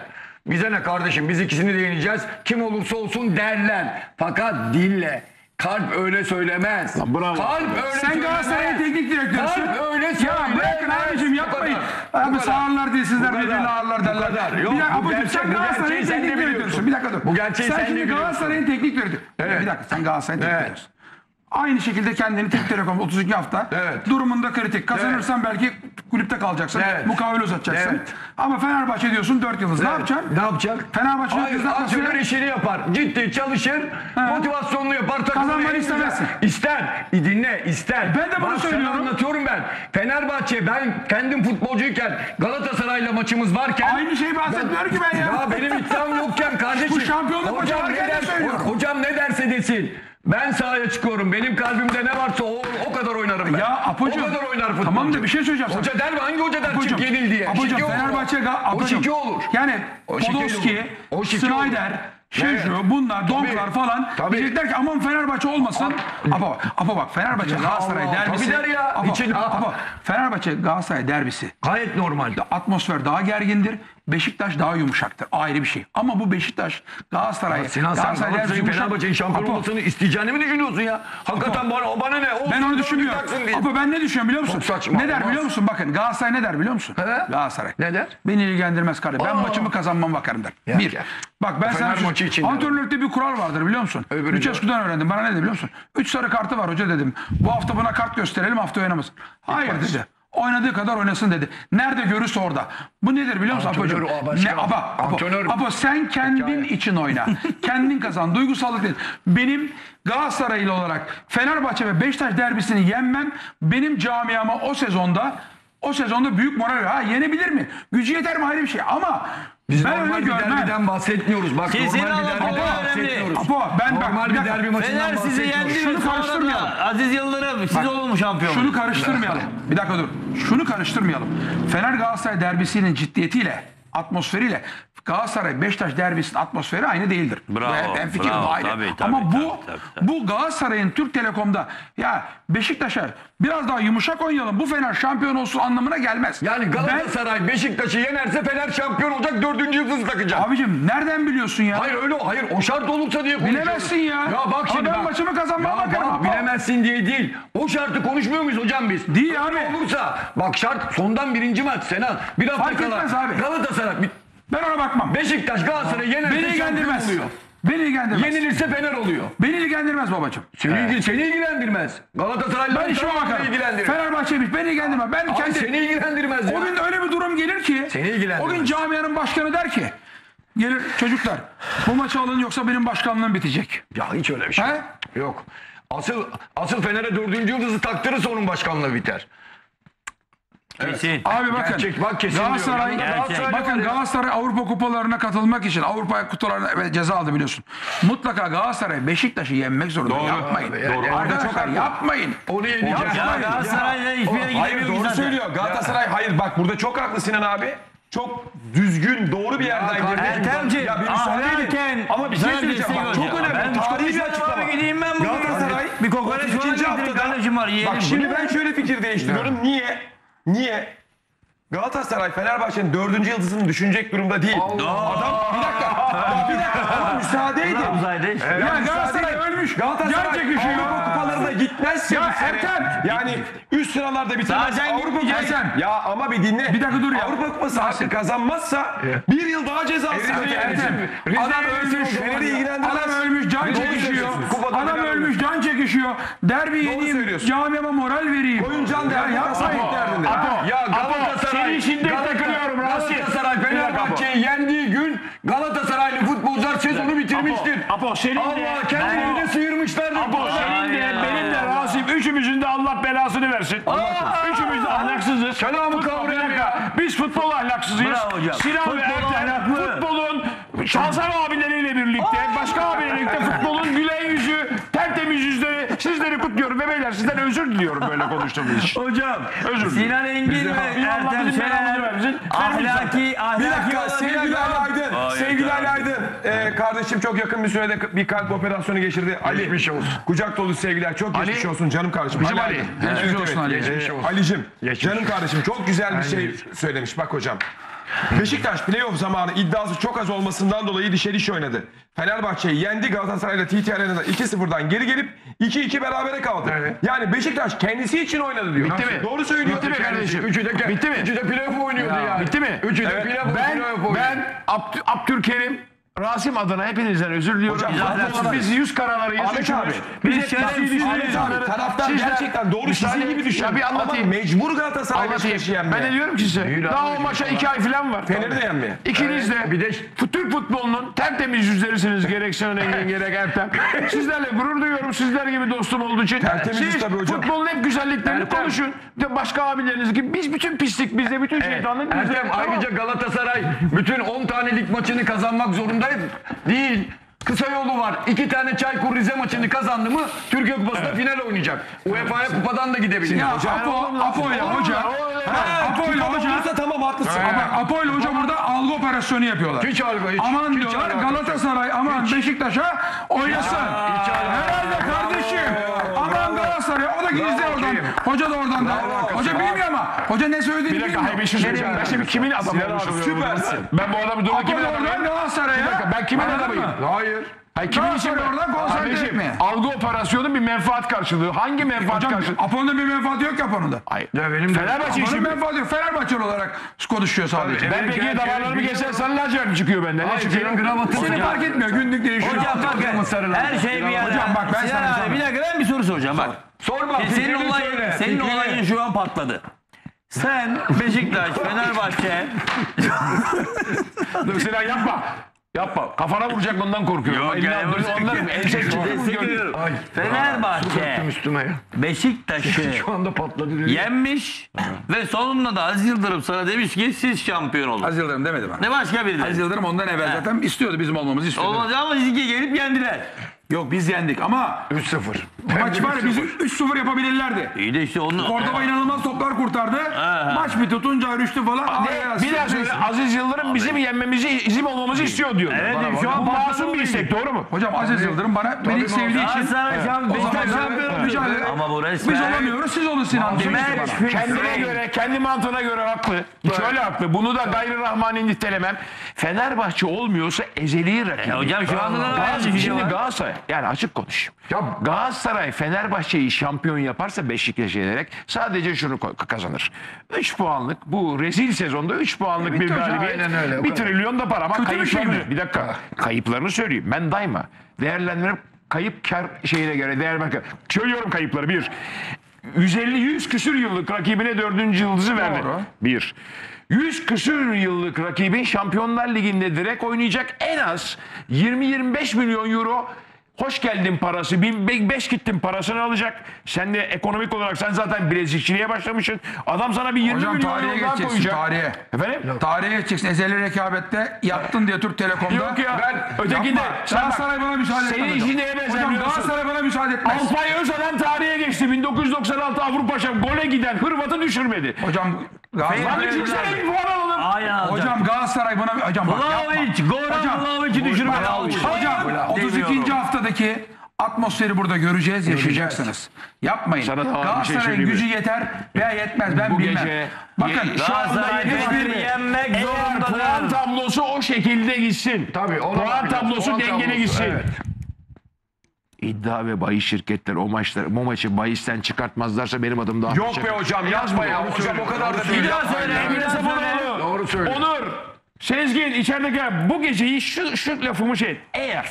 Bize ne kardeşim biz ikisini de yeneceğiz. Kim olursa olsun derler. Fakat dille Kalp öyle söylemez. bravo. Kalp öyle Sen. Galatasaray'ın teknik direktörüsün. Kalp öyle Ya söylemez. bırakın abicim yapmayın. Abi sağırlar diye sizler birbirini ağırlar derler. Bu kadar. Bir Yok, dakika bu abicim gerçek, sen Galatasaray'ın teknik biliyorsun. direktörüsün. Bir dakika dur. Bu gerçeği sen sen şimdi. Galatasaray'ın teknik direktörü. Evet. Bir dakika sen Galatasaray'ın teknik direktörüsün. Aynı şekilde kendini Türk Telekom 32 hafta Evet. durumunda kritik. Kazanırsan belki kulüpte kalacaksın. Evet. Mukavele uzatacaksın. Evet. Ama Fenerbahçe diyorsun 4 yıldız. Ne yapacaksın? Ne yapacak? Fenerbahçe Hayır, yıldız antrenör işini yapar. Ciddi çalışır. Motivasyonunu yapar. takımını Kazanmanı en güzel- istemezsin. İster. Dinle ister. Ben de bunu Bak, sana söylüyorum. anlatıyorum ben. Fenerbahçe ben kendim futbolcuyken Galatasaray'la maçımız varken. Aynı şeyi bahsetmiyorum ki ben ya. Ya benim iddiam yokken kardeşim. Bu şampiyonluk maçı hocam ne, varken de der, söylüyorum. hocam ne derse desin. Ben sahaya çıkıyorum. Benim kalbimde ne varsa o, o kadar oynarım ben. Ya Apocuğum, O kadar oynar futbolcu. tamam da bir şey söyleyeceğim sana. Hoca der mi? Hangi hoca der Apocuğum, çık yenil diye? Apocuğum, Şike olur o. Fenerbahçe Ga- O Apocuğum. şike olur. Yani O şike Podolski, olur. O olur. Snyder, Şeju, bunlar, Donklar falan Tabii. diyecekler ki aman Fenerbahçe olmasın. Apa, apa bak Fenerbahçe Galatasaray derbisi. tabii der ya. Apa, İçin- apa, Fenerbahçe Galatasaray derbisi. Gayet normal. Atmosfer daha gergindir. Beşiktaş daha yumuşaktır. Ayrı bir şey. Ama bu Beşiktaş Galatasaray Sinan sen Galatasaray'ın. Fenerbahçe'nin şampiyon olmasını isteyeceğini mi düşünüyorsun ya? Hakikaten bana, bana ne? Olsun, Ben onu düşünmüyorum. Ama ben ne düşünüyorum biliyor musun? Çok saçma, Ne der olmaz. biliyor musun? Bakın Galatasaray ne der biliyor musun? He? Galatasaray. Ne der? Beni ilgilendirmez kardeşim. Ben maçımı kazanmam bakarım der. Ya, bir. ya. Bak ben Fener sana maçı için der. antrenörlükte bir kural vardır biliyor musun? Öbürü Lucescu'dan öğrendim. Bana ne dedi biliyor musun? Üç sarı kartı var hoca dedim. Bu hafta buna kart gösterelim hafta oynamasın. Hayır dedi. Oynadığı kadar oynasın dedi. Nerede görürse orada. Bu nedir biliyor musun Antrenör o başkan. Ne, Apo, Apo, Antrenör. Apo sen kendin için oyna. kendin kazan. Duygusallık değil. Benim Galatasaraylı olarak Fenerbahçe ve Beşiktaş derbisini yenmem benim camiama o sezonda o sezonda büyük moral. Ha yenebilir mi? Gücü yeter mi ayrı bir şey ama Biz ben normal öyle bir görmem. derbiden bahsetmiyoruz. Bak Sizin normal bir derbiden bahsetmiyoruz. Apo ben bak Normal bir bir derbi maçından Fener sizi yendi Şunu karıştırmayalım. da Aziz Yıldırım siz olun mu şampiyon? Şunu karıştırmayalım. Bir dakika dur. Şunu karıştırmayalım. Fener Galatasaray derbisinin ciddiyetiyle, atmosferiyle Galatasaray Beşiktaş derbisinin atmosferi aynı değildir. Bravo, Ben fikrim bravo. bu ayrı. Tabii, tabii, Ama bu tabii, tabii, tabii. bu Galatasaray'ın Türk Telekom'da ya Beşiktaş'a biraz daha yumuşak oynayalım. Bu Fener şampiyon olsun anlamına gelmez. Yani Galatasaray Beşiktaş'ı yenerse Fener şampiyon olacak dördüncü yıldızı takacak. Ben, abicim nereden biliyorsun ya? Hayır öyle hayır o şart olursa diye konuşuyoruz. Bilemezsin ya. Ya bak Ama şimdi ben bak. maçımı kazanmaya Ya bakarım. bak, bilemezsin diye değil. O şartı konuşmuyor muyuz hocam biz? Değil Öyle abi. olursa bak şart sondan birinci maç Senan. Bir hafta Fark kala etmez abi. Galatasaray Ben ona bakmam. Beşiktaş Galatasaray yenerse Beni ilgilendirmez. oluyor. Beni ilgilendirmez. Yenilirse Fener oluyor. Beni ilgilendirmez babacığım. Seni, ilgil- seni ilgilendirmez. Galatasaray'la Ben işime bakarım. ilgilendirir. Fenerbahçe'ymiş beni ilgilendirmez. Ben Abi kendi seni ilgilendirmez ya. O gün öyle bir durum gelir ki Seni ilgilendirmez. o gün camianın başkanı der ki gelir çocuklar bu maçı alın yoksa benim başkanlığım bitecek. Ya hiç öyle bir şey He? yok. yok. Asıl asıl Fener'e dördüncü yıldızı taktırırsa onun başkanlığı biter. Kesin. Abi bakın Gerçek, bak kesin Galatasaray, diyorum. Gerçek. bakın Galatasaray Avrupa kupalarına katılmak için Avrupa kutularına evet, ceza aldı biliyorsun. Mutlaka Galatasaray Beşiktaş'ı yenmek zorunda. Doğru. Yapmayın. Abi, yani- Orada Arkadaşlar çok haklı. yapmayın. Onu yeneceğiz. Ya Galatasaray'la hiçbir yere Hayır doğru zaten. söylüyor. Galatasaray hayır bak burada çok haklı Sinan abi. Çok düzgün doğru bir yerden girdi. Ertemciğim Ya bir müsaade edin. ahlaken Ama bir şey söyleyeceğim. Bak, çok önemli. Ben Tarihi bir açıklama. gideyim ben bugün. Galatasaray Bir kokoreç falan getirin kardeşim var yiyelim. Bak şimdi ben şöyle fikir değiştiriyorum. Niye? Niye? Galatasaray Fenerbahçe'nin dördüncü yıldızını düşünecek durumda değil. Adam bir dakika. Ya bir dakika. Ama müsaade edin. Uzayda işte. Ya Galatasaray ölmüş. Galatasaray Can çekişiyor. Avrupa kupalarına gitmezse Ya Ertem. Yani üst sıralarda bitirmez. Zaten Avrupa. Kupası. Ya ama bir dinle. Bir dakika dur ya. Avrupa Kupası hakkı kazanmazsa bir yıl daha cezası. Ertem. Adam ölmüş. Fener'i ilgilendirmez. Adam ölmüş can çekişiyor. Adam ölmüş can çekişiyor. Derbi yeneyim. Camiama moral vereyim. Oyun can Ya derdi. yapmayın. Derdinde. Ya Galatasaray, seni şiddetle kınıyorum Rasim. Galatasaray Fenerbahçe'yi yendiği gün Galatasaraylı futbolcular sezonu bitirmiştir. Apo senin de Allah kendilerini sıyırmışlardır. Apo senin de benim de Rasim üçümüzün de Allah belasını versin. Üçümüz de ahlaksızız. Selamı bir dakika. Biz futbol ahlaksızıyız. Sinan ve Ertem futbolun Şahsar abileriyle birlikte, başka abileriyle birlikte futbolun gülen yüzü, yüzleri sizleri kutluyorum ve beyler sizden özür diliyorum böyle konuştuğumuz için. Hocam Özür dilerim. Sinan Engin ve Ertem Şener versin. ahlaki Bir ahlaki dakika sevgili Ali. Aydın. Sevgili. Ali Aydın. Ee, kardeşim çok yakın bir sürede bir kalp operasyonu geçirdi. Ali. Geçmiş olsun. Kucak dolu sevgiler. Çok geçmiş olsun canım kardeşim. Bizim Ali Ali. Geçmiş Evet, olsun. Ali. Geçmiş Ee, olsun. Ali'cim canım kardeşim çok güzel bir şey söylemiş. Bak hocam. Beşiktaş playoff zamanı iddiası çok az olmasından dolayı dişe diş oynadı. Fenerbahçe'yi yendi Galatasaray'la TT Arena'da 2-0'dan geri gelip 2-2 berabere kaldı. Evet. Yani Beşiktaş kendisi için oynadı diyor. Bitti mi? Doğru söylüyor. Bitti mi kardeşim? Üçü de, Bitti mi? Üçü de playoff oynuyordu yani. Bitti mi? Üçü de Evet. playoff Ben, oynuyordu. ben Abdü, Abdülkerim Rasim adına hepinizden özür diliyorum. Hocam, zaten- biz yüz karalarıyız. Ahmet üçümüz. abi, Biz biz şerefsiz Ahmet abi taraftar Sizler- gerçekten doğru sizin gibi düşünüyor. Ya bir anlatayım. Ama mecbur Galatasaray Anlatayım. Beşiktaş'ı yenmeye. Ben de diyorum ki size. Daha o maça iki ay falan var. Fener'i de yenmeye. İkiniz de Bir de- fut- Türk futbolunun tertemiz yüzlerisiniz gerek Sinan Engin gerek Ertem. Sizlerle gurur duyuyorum sizler gibi dostum olduğu için. Tertemiziz Siz tabii hocam. futbolun hep güzelliklerini Ertem. konuşun. De başka abileriniz gibi biz bütün pislik bizde bütün şeytanlık bizde. Ertem Tamam. ayrıca Galatasaray bütün 10 tane lig maçını kazanmak zorundayız. Değil. Kısa yolu var. İki tane Çaykur Rize maçını kazandı mı Türkiye Kupası'nda final oynayacak. UEFA'ya kupadan da gidebilir. Ya Hocam, Apo, Apo ile hoca. Apo ile hoca. Tamam haklısın. Ama Apo ile hoca burada algı operasyonu yapıyorlar. Hiç algı, hiç- aman hiç diyorlar yok. Galatasaray aman Beşiktaş'a oynasın. Herhalde kardeşim. Aman Galatasaray o da gizli oradan. Hoca da oradan da. Hoca bilmiyor ama. Hoca ne söylediğini Bir dakika bilmiyor. hayır bir şey söyleyeceğim. Ben şimdi kimin adamı Sinan olmuş abi, oluyorum burada? süpersin. Ben bu adamı doğru kimin adamıyım? Galatasaray'a. Bir dakika, ben kimin adamıyım? mı? Hayır. Hayır, kimin için Galatasaray mi? oradan konsantre etmeye. Algı operasyonu bir menfaat karşılığı. Hangi menfaat Hocam karşılığı? Apo'nun bir menfaati yok ki Apo'nun. Hayır. Ya benim Fenerbahçe için mi? menfaati yok. Fenerbahçeli olarak konuşuyor sadece. Ben peki damarlarımı geçen sarı lacivert çıkıyor benden. Ne Hayır, çıkıyor? senin gravatın Seni fark etmiyor. Günlük değişiyor. Hocam sarılan. her şey bir yana. Hocam bak ben Sinan sana abi, bir dakika ben bir soru soracağım bak. Sorma. senin fikrini olayın, söyle, senin fikrini. olayın şu an patladı. Sen Beşiktaş, Fenerbahçe Dur Sinan yapma. Yapma. Kafana vuracak ondan korkuyorum. Yok, Elini yani aldırıyor, vuracak. ense çıktı. destek veriyorum. Fenerbahçe üstüme ya. Beşiktaş'ı Şu anda patladı. yenmiş ve sonunda da Aziz Yıldırım sana demiş ki siz şampiyon olun. Aziz Yıldırım demedi bana. Ne başka biri Aziz. Yıldırım ondan evvel zaten istiyordu bizim olmamızı istiyordu. Olmaz ama sizinki gelip yendiler. Yok biz yendik ama 3-0. maç var ya bizi 3-0 yapabilirlerdi. İyi de işte onu... Cordoba inanılmaz toplar kurtardı. Maç bir tutunca rüştü falan. araya Bir daha söyle. Aziz Yıldırım bizim yenmemizi, bizim olmamızı istiyor diyor. Evet, Bana şu bak. an Bu masum bir istek doğru mu? Hocam Aziz Yıldırım bana beni sevdiği için o zaman mücadele-. Ama bu resmen... biz olamıyoruz siz olun Sinan. Kendine göre, kendi mantığına göre haklı. Şöyle haklı. Bunu da gayri rahmani nitelemem. Fenerbahçe olmuyorsa ezeli rakip. E hocam şu anda da şimdi. Galatasaray yani açık konuş. Galatasaray Fenerbahçe'yi şampiyon yaparsa Beşiktaş'a yenerek sadece şunu kazanır. 3 puanlık bu rezil sezonda 3 puanlık bir hocam, galibiyet. öyle, Bir trilyon da para ama Kötü bir şey kayıplarını mi? bir dakika kayıplarını söyleyeyim. Ben daima değerlendirip kayıp kar şeyine göre değer bakın. Söylüyorum kayıpları bir. 150-100 küsür yıllık rakibine dördüncü yıldızı verdi. Doğru. Bir. 100 küsür yıllık rakibin Şampiyonlar Ligi'nde direkt oynayacak en az 20-25 milyon euro hoş geldin parası, 5 gittin parasını alacak. Sen de ekonomik olarak sen zaten bilezikçiliğe başlamışsın. Adam sana bir 20 Hocam milyon tarihe euro daha geçeceksin koyacak. tarihe. Efendim? Tarihe geçeceksin. Ezeli rekabette yattın diye Türk Telekom'da. Yok ya. Ben, Öteki Yapma. de. Sen bak, Galatasaray bana müsaade etmez. Senin hocam. işin neye Hocam benzemiyorsun? Galatasaray bana müsaade etmez. Alpay Özalan tarihe geçti. 1996 Avrupa Şampiyonu gole giden Hırvat'ı düşürmedi. Hocam Galatasaray, bir puan alalım. Aynen alacak. hocam Galatasaray buna hocam bak yapma. Vlahovic, Goran Hocam, Vlahovic'i almış. Hocam 32. Demiyorum. haftadaki atmosferi burada göreceğiz, yaşayacaksınız. Yapmayın. Sana bir şey Galatasaray'ın söyleyeyim mi? gücü yeter veya yetmez ben Bu bilmem. gece- Bakın şu anda Galatasaray hiçbir Fener'i yenmek Eğer puan zorundadır. tablosu o şekilde gitsin. Tabii, ona Puan bakacağız. tablosu Puan dengeli tablosu, gitsin. evet. İddia ve bahis şirketler o maçları, bu maçı bahisten çıkartmazlarsa benim adım daha Yok be hocam yapma ya. Hocam o kadar da değil. Bir daha söyle, bir daha söyle. Doğru söylüyor. Onur, Sezgin içerideki bu geceyi şu, şu lafımı şey et. Eğer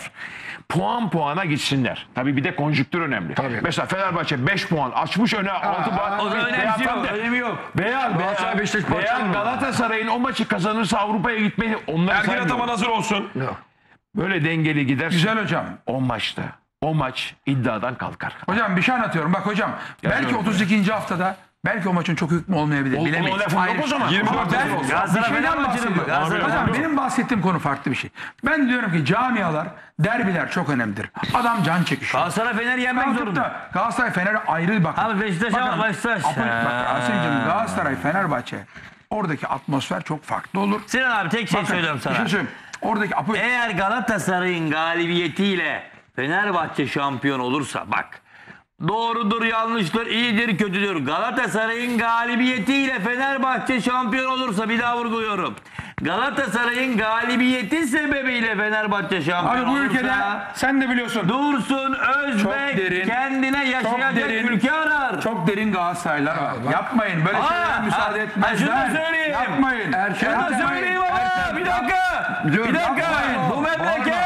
puan puana gitsinler. Tabii bir de konjüktür önemli. Tabii. Mesela Fenerbahçe 5 puan açmış öne 6 puan. O da Veya önemli yok. Önemi yok. Veya, veya, Beşiktaş veya. Galatasaray'ın o maçı kazanırsa Avrupa'ya gitmeyi onlar Ergin saymıyor. Ataman hazır olsun. Böyle dengeli giderse Güzel hocam. o maçta o maç iddiadan kalkar. Hocam bir şey anlatıyorum. Bak hocam belki 32. haftada belki o maçın çok hükmü olmayabilir. O- Bilemeyiz. o lafın yok o bir zaman. şey. 24 Ama ben bir şeyden bahsediyorum. Hocam benim bahsettiğim konu farklı bir şey. Ben diyorum ki camialar, derbiler çok önemlidir. Adam can çekişiyor. Galatasaray Fener'i yenmek Kalkıp zorunda. da Galatasaray Fener'e ayrı bakın. Abi Beşiktaş ama Beşiktaş. Bak. Asya'cığım Galatasaray Fenerbahçe oradaki atmosfer çok farklı olur. Sinan abi tek şey Bakın, söylüyorum Bir sana. şey söyleyeyim. Oradaki Eğer Galatasaray'ın galibiyetiyle Fenerbahçe şampiyon olursa bak doğrudur yanlıştır iyidir kötüdür Galatasaray'ın galibiyetiyle Fenerbahçe şampiyon olursa bir daha vurguluyorum. Galatasaray'ın galibiyeti sebebiyle Fenerbahçe şampiyon Abi bu olursa ülkede sen de biliyorsun. Dursun Özbek derin, kendine yaşayacak derin, ülke arar. Çok derin Galatasaraylar var. Yapmayın. Böyle Aa, şeylere müsaade etmezler. şunu söyleyeyim. Yapmayın. Şunu da Yapmayın. söyleyeyim ama bir dakika. Bir dakika. yapmayın. Bu memleket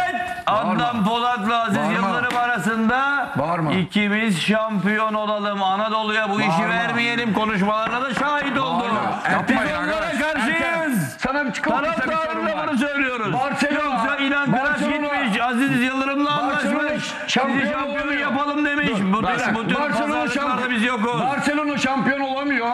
Adnan Polat'la Aziz Bağırma. Yıldırım arasında Bağırma. ikimiz şampiyon olalım. Anadolu'ya bu işi Bağırma. vermeyelim konuşmalarına da şahit olduk. Biz Yapmayın onlara arkadaş. karşıyız. Sana bir çikolata bir sorum Taraftarla var. bunu söylüyoruz. Barcelona- Yoksa İnan Kıraç Barcelona- gitmiş, Aziz Yıldırım'la Barcelona anlaşmış. Şampiyon şampiyon olamıyor. yapalım demiş. Bu, Bak, tür- bu tür pazarlıklarda biz yokuz. Barcelona şampiyon olamıyor.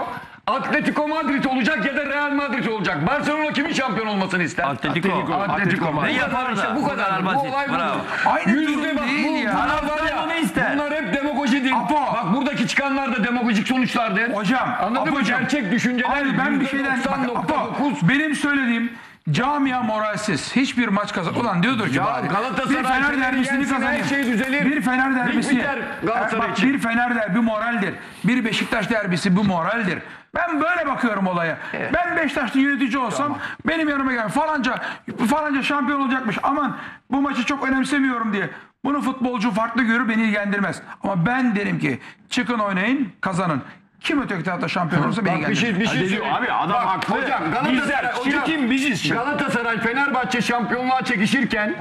Atletico Madrid olacak ya da Real Madrid olacak. Barcelona kimin şampiyon olmasını ister? Atletico. Atletico. Ne yapar da? Bu kadar. Bu basit. olay budur. Bravo. Aynı Yüzde durum bak değil bu, ya. bunlar var bunu ister. Bunlar hep demagoji değil. Apo. Bak buradaki çıkanlar da demagojik sonuçlardır. Hocam. Anladın mı? Gerçek düşünceler. Hayır ben bir şeyden... Bak, Apo, %99. benim söylediğim camia moralsiz. Hiçbir maç kazan. Ulan diyordur ki Ya bari. Galatasaray bir Fener derbisini kazanayım. her şey düzelir. Bir Fener derbisi. biter Galatasaray Bak, için. bir Fener derbi moraldir. Bir Beşiktaş derbisi bu moraldir. Ben böyle bakıyorum olaya. Ben Beşiktaşlı yönetici olsam benim yanıma gel. Falanca, falanca şampiyon olacakmış. Aman bu maçı çok önemsemiyorum diye. Bunu futbolcu farklı görür beni ilgilendirmez. Ama ben derim ki çıkın oynayın kazanın. Kim öteki tarafta şampiyon olursa beni Bak bir şey, bir şey söyleyeyim. abi adam Bak, haklı. Hocam Bizler, Galatasaray, hocam, çirkin biziz. Galatasaray Fenerbahçe şampiyonluğa çekişirken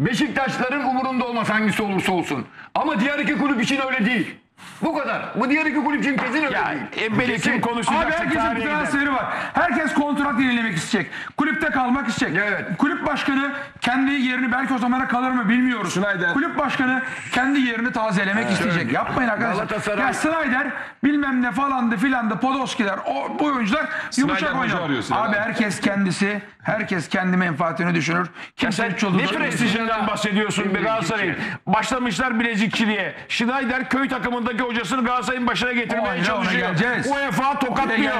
Beşiktaşların umurunda olmaz hangisi olursa olsun. Ama diğer iki kulüp için öyle değil. Bu kadar. Bu diğer iki kulüp için kesin öyle Ya değil. Ebeli kim Abi konuşacaksa herkesin transferi var. Herkes kontrat yenilemek isteyecek. Kulüpte kalmak isteyecek. Evet. Kulüp başkanı kendi yerini belki o zamana kalır mı bilmiyoruz. Snyder. Kulüp başkanı kendi yerini tazelemek isteyecek. Yapmayın arkadaşlar. Galatasaray- Ya Snyder bilmem ne falandı filandı Podolski'ler o, bu oyuncular yumuşak oynar. Abi abi. herkes kendisi herkes kendi menfaatini düşünür. Ya Kimse sen üç yıldız ne prestijinden bahsediyorsun be Galatasaray'ın? Başlamışlar bilezikçiliğe. Schneider köy takımındaki hocasını Galatasaray'ın başına getirmeye çalışıyor. UEFA tokatlıyor.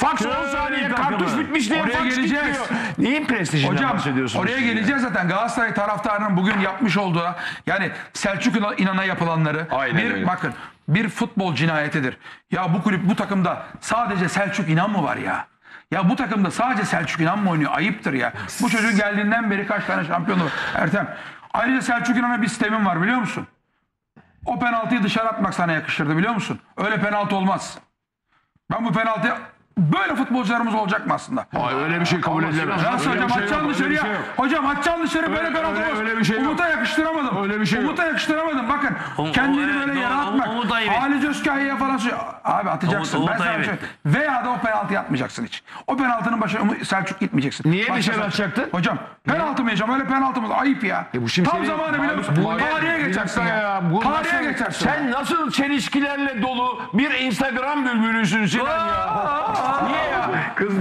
Faks 10 Köy saniye kartuş bitmiş diye Oraya faks geleceğiz. gitmiyor. Neyin prestijinden Hocam bahsediyorsunuz? oraya geleceğiz zaten Galatasaray taraftarının bugün yapmış olduğu yani Selçuk İnan- İnan'a yapılanları Aynen bir öyle. bakın bir futbol cinayetidir. Ya bu kulüp bu takımda sadece Selçuk İnan mı var ya? Ya bu takımda sadece Selçuk İnan mı oynuyor? Ayıptır ya. Bu çocuğun geldiğinden beri kaç tane şampiyonu var? Ertem. Ayrıca Selçuk İnan'a bir sistemim var biliyor musun? O penaltıyı dışarı atmak sana yakıştırdı biliyor musun? Öyle penaltı olmaz. Ben bu penaltıyı böyle futbolcularımız olacak mı aslında? Ay, öyle bir şey kabul edilemez. Nasıl hocam şey dışarıya. şey yok. Hocam atacaksın dışarı böyle Öyle- penaltı öyle- öyle bir şey yok. Umut'a yakıştıramadım. Öyle bir şey. Umut'a yakıştıramadım. Bakın Um- kendini o- böyle yere atmak. Ayıp. Halis Özkahya'ya falan söylüyor. Abi atacaksın. Umut- ben sana şey Veya da o penaltıyı atmayacaksın hiç. O penaltının başına Selçuk gitmeyeceksin. Niye Başka dışarı atacaktın? Hocam penaltı mı yiyeceğim? Öyle penaltı mı? Ayıp ya. E bu şimdi Tam zamanı biliyor musun? Tarihe geçersin ya. Tarihe geçersin. Sen nasıl çelişkilerle dolu bir Instagram bülbülüsün Sinan ya? Niye ya? Kız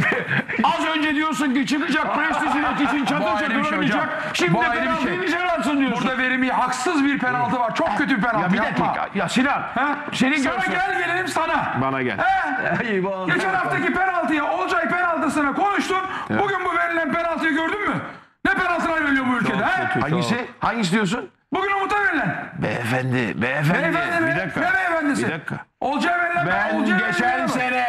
Az önce diyorsun ki çıkacak prestijin için çatır çatır şey oynayacak. hocam. Şimdi Bu de ayrı bir penaltıyı şey. atsın diyorsun. Burada verimi haksız bir penaltı var. Çok kötü bir penaltı. ya bir yapma. dakika. Ya Sinan. Ha? Senin sana görsel- gel gelelim sana. Bana gel. He? eyvah. Geçen haftaki penaltıya Olcay penaltısına konuştun. Bugün bu verilen penaltıyı gördün mü? Ne penaltılar veriliyor bu ülkede? He? Hangisi? Hangisi diyorsun? Bugün Umut'a verilen. Beyefendi, beyefendi. Beyefendi mi? bir dakika. Ne beyefendisi? Bir dakika. Olcay verilen Ben Olcay geçen verilen- sene,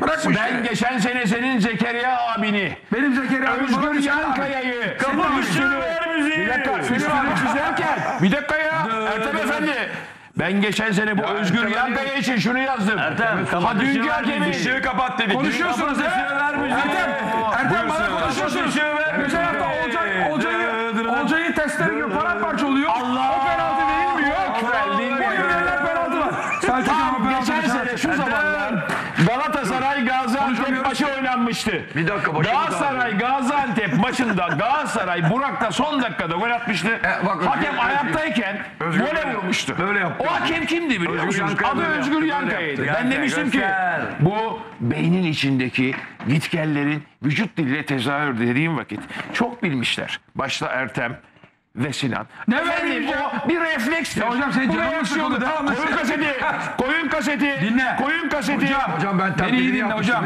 Bırak bu ben işleri. geçen sene senin Zekeriya abini, Benim Zekeriya abi bana Özgür bir şey abi. Yankaya'yı, Senin abi. Bir dakika, üstünü çizerken, bir dakika ya, Ertem Efendi. Ben geçen sene bu Özgür Yankaya için şunu yazdım. Ertem, ha kapatışı dünkü ver hakemin, Işığı kapat dedik. Konuşuyorsunuz he? Ertem, Ertem bana konuşuyorsunuz. Geçen hafta Olcay, Olcay'ı, Olcay'ı testleri gibi paramparça oluyor. O penaltı verilmiyor. Verdiğin Bugün gibi. verilen penaltı var. Selçuk ama Tam geçen sene şu zamanlar Galatasaray Gaziantep maçı oynanmıştı. Bir dakika, başımı Galatasaray Gaziantep maçında Galatasaray Burak'ta son dakikada gol atmıştı. E, bak, Hakem Özgür- ayaktayken Özgür- gole vurmuştu. Böyle yaptı. O hakem kimdi biliyor musunuz? Adı Özgür Yankaya'ydı. Ben demiştim ki bu beynin içindeki gitgellerin vücut diliyle tezahür dediğim vakit çok bilmişler. Başta Ertem ve Sinan. Ne vermiş ya? o bir reflekstir. Ya hocam senin canın sıkıldı? Devam et. Koyun kaseti. Koyun kaseti. Dinle. Koyun kaseti. Hocam, Hocam ben beni iyi dinle hocam.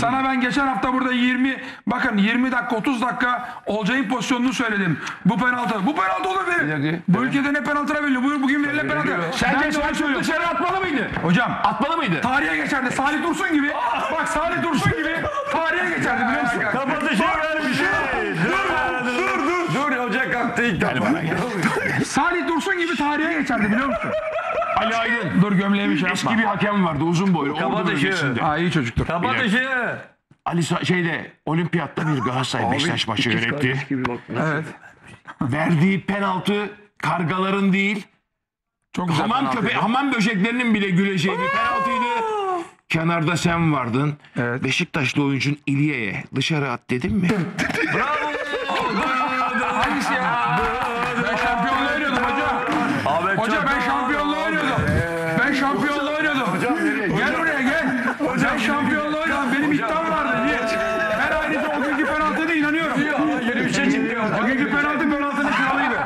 Sana ben geçen hafta burada 20 bakın 20 dakika 30 dakika Olcay'ın pozisyonunu söyledim. Bu penaltı. Bu penaltı olur Bir verir. dakika. Bu ülkede ne penaltılar veriliyor? Bugün, bugün verilen penaltı. Sence Selçuk dışarı atmalı mıydı? Hocam Atmalı mıydı? tarihe geçerdi. Salih Dursun gibi. Bak Salih Dursun gibi tarihe geçerdi biliyor musun? Kapatışı vermiş. İlk defa. Salih Dursun gibi tarihe geçerdi biliyor musun? Ali Aydın. Dur gömleğimi şey Eski yapma. bir hakem vardı uzun boylu. Bölgesinde. Aa iyi çocuktur. Kapatışı. Ali Sa- şeyde olimpiyatta bir Galatasaray Beşiktaş maçı yönetti. Evet. Verdiği penaltı kargaların değil Çok güzel hamam penaltıydı. köpe hamam böceklerinin bile güleceği bir penaltıydı. Kenarda sen vardın. Evet. Beşiktaşlı oyuncun İlye'ye dışarı at dedim mi? Hangisi ya? Ben şampiyonluğu oynuyordum hocam. Ahmet Hoca Çakar. ben şampiyonluğu oynuyordum. Ben şampiyonluğu oynuyordum. Gel buraya gel. Ben şampiyonluğu oynuyordum. Benim iddiam vardı. Niye? Ben ayrıca o günkü penaltıda inanıyorum. Yeni bir şey çıktı. O günkü penaltı penaltının kralıydı.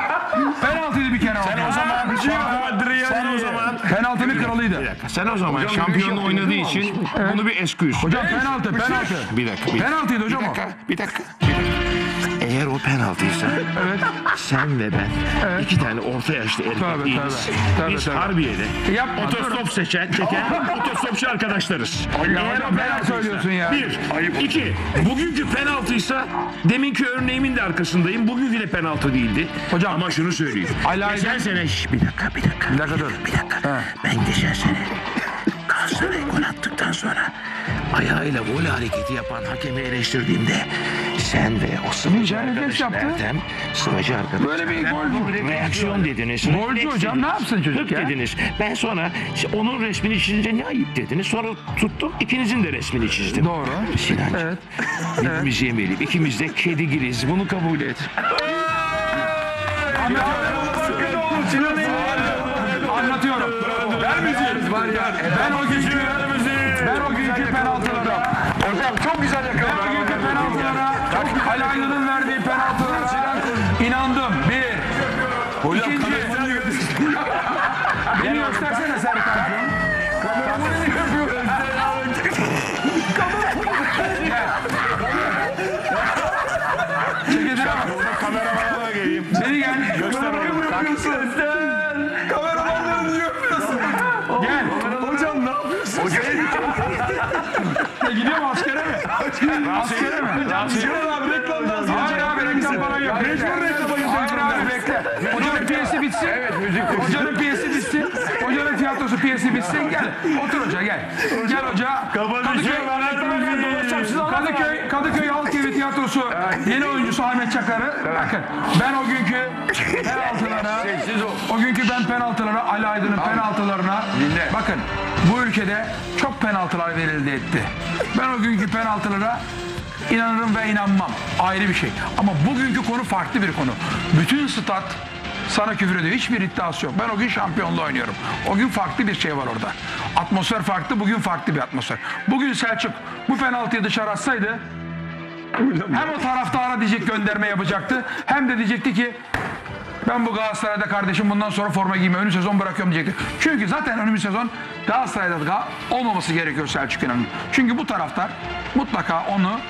Penaltıydı bir kere o. Sen o zaman sen o zaman Penaltının kralıydı. Sen o zaman şampiyonluğu oynadığı için bunu bir esküz. Hocam penaltı penaltı. Bir dakika. Bir dakika. Penaltıydı Bir hocam o. dakika. Bir dakika. Bir dakika. O penaltıysa sen ve ben iki tane orta yaşlı erkek Tabii, değiliz. tabii. Biz tabii. Harbiye'de Yapma, otostop seçen, çeken otostopçu arkadaşlarız. Eğer o penaltıysa- söylüyorsun ya? Bir. iki. Bugünkü penaltıysa deminki örneğimin de arkasındayım. Bugünkü de penaltı değildi. Hocam. Ama şunu söyleyeyim. Ali Aydın- Geçen sene Şş, bir dakika bir dakika. Bir dakika dur. Bir dakika. Ben geçen sene Galatasaray gol attıktan sonra ayağıyla voley hareketi yapan hakemi eleştirdiğimde sen ve o sıvacı Güzel refleks arkadaş yaptı. Ertem, sıvacı arkadaş Böyle bir Ertem, golcü. reaksiyon dediniz. Golcü refleks hocam, ne yapsın çocuk hık ya? dediniz. Ben sonra onun resmini çizince ne ayıp dediniz. Sonra tuttum ikinizin de resmini çizdim. Doğru. Sinancığım Evet. hepimiz yemeyelim. İkimiz de kedigiriz. Bunu kabul et. Anlatıyorum. Ben müziği. Ben o günkü güzel ben o yakaladı. Askere mi? Sinan abi reklamdan sonra. Hayır abi reklam falan yok. Mecbur reklama Hayır abi bekle. Hocanın piyesi bitsin. Evet müzik. Hocanın piyesi bitsin. Hocanın tiyatrosu piyesi bitsin. Gel. Otur hoca gel. Gel hoca. Kadıköy, Kadıköy, Kadıköy Halkevi Tiyatrosu yeni oyuncusu Ahmet Çakar'ı. Bakın ben o günkü penaltılara o günkü ben penaltılara Ali Aydın'ın penaltılarına bakın bu ülkede çok penaltılar verildi etti. Ben o günkü penaltılara inanırım ve inanmam. Ayrı bir şey. Ama bugünkü konu farklı bir konu. Bütün stat sana küfür ediyor. Hiçbir iddiası yok. Ben o gün şampiyonluğu oynuyorum. O gün farklı bir şey var orada. Atmosfer farklı, bugün farklı bir atmosfer. Bugün Selçuk bu penaltıyı dışarı atsaydı hem o taraftara diyecek gönderme yapacaktı hem de diyecekti ki ben bu Galatasaray'da kardeşim bundan sonra forma giyme önü sezon bırakıyorum diyecekti. Çünkü zaten önümüz sezon Galatasaray'da da olmaması gerekiyor Selçuk İnan'ın. Çünkü bu taraftar mutlaka onu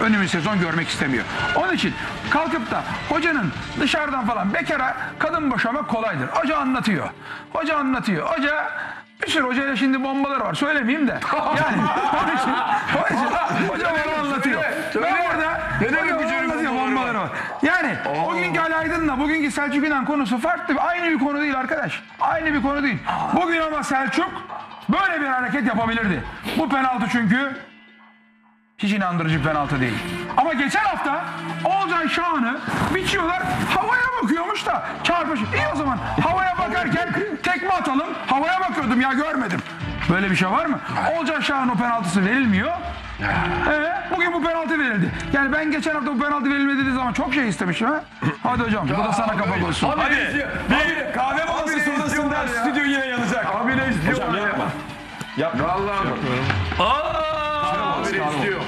önümüz sezon görmek istemiyor. Onun için kalkıp da hocanın dışarıdan falan bekara kadın boşamak kolaydır. Hoca anlatıyor. Hoca anlatıyor. Hoca bir sürü hocayla şimdi bombaları var. Söylemeyeyim de. Yani onun için, onun için hoca bana anlatıyor. Ben orada hoca bana anlatıyor bombaları var. Yani o günkü Ali Aydın'la bugünkü Selçuk İnan konusu farklı. Aynı bir konu değil arkadaş. Aynı bir konu değil. Bugün ama Selçuk böyle bir hareket yapabilirdi. Bu penaltı çünkü hiç inandırıcı bir penaltı değil. Ama geçen hafta Olcan Şahan'ı biçiyorlar havaya bakıyormuş da çarpış. İyi o zaman havaya bakarken tekme atalım. Havaya bakıyordum ya görmedim. Böyle bir şey var mı? Olcan Şahan'ın o penaltısı verilmiyor. Ee, bugün bu penaltı verildi. Yani ben geçen hafta bu penaltı verilmedi dediği zaman çok şey istemişim ha. Hadi hocam bu da sana kapak olsun. Hadi bir kahve molası sonrasında stüdyo yine yanacak. Abi ne istiyor? Hocam yapma. Yapma. Vallahi. Aa! Abi ne istiyor?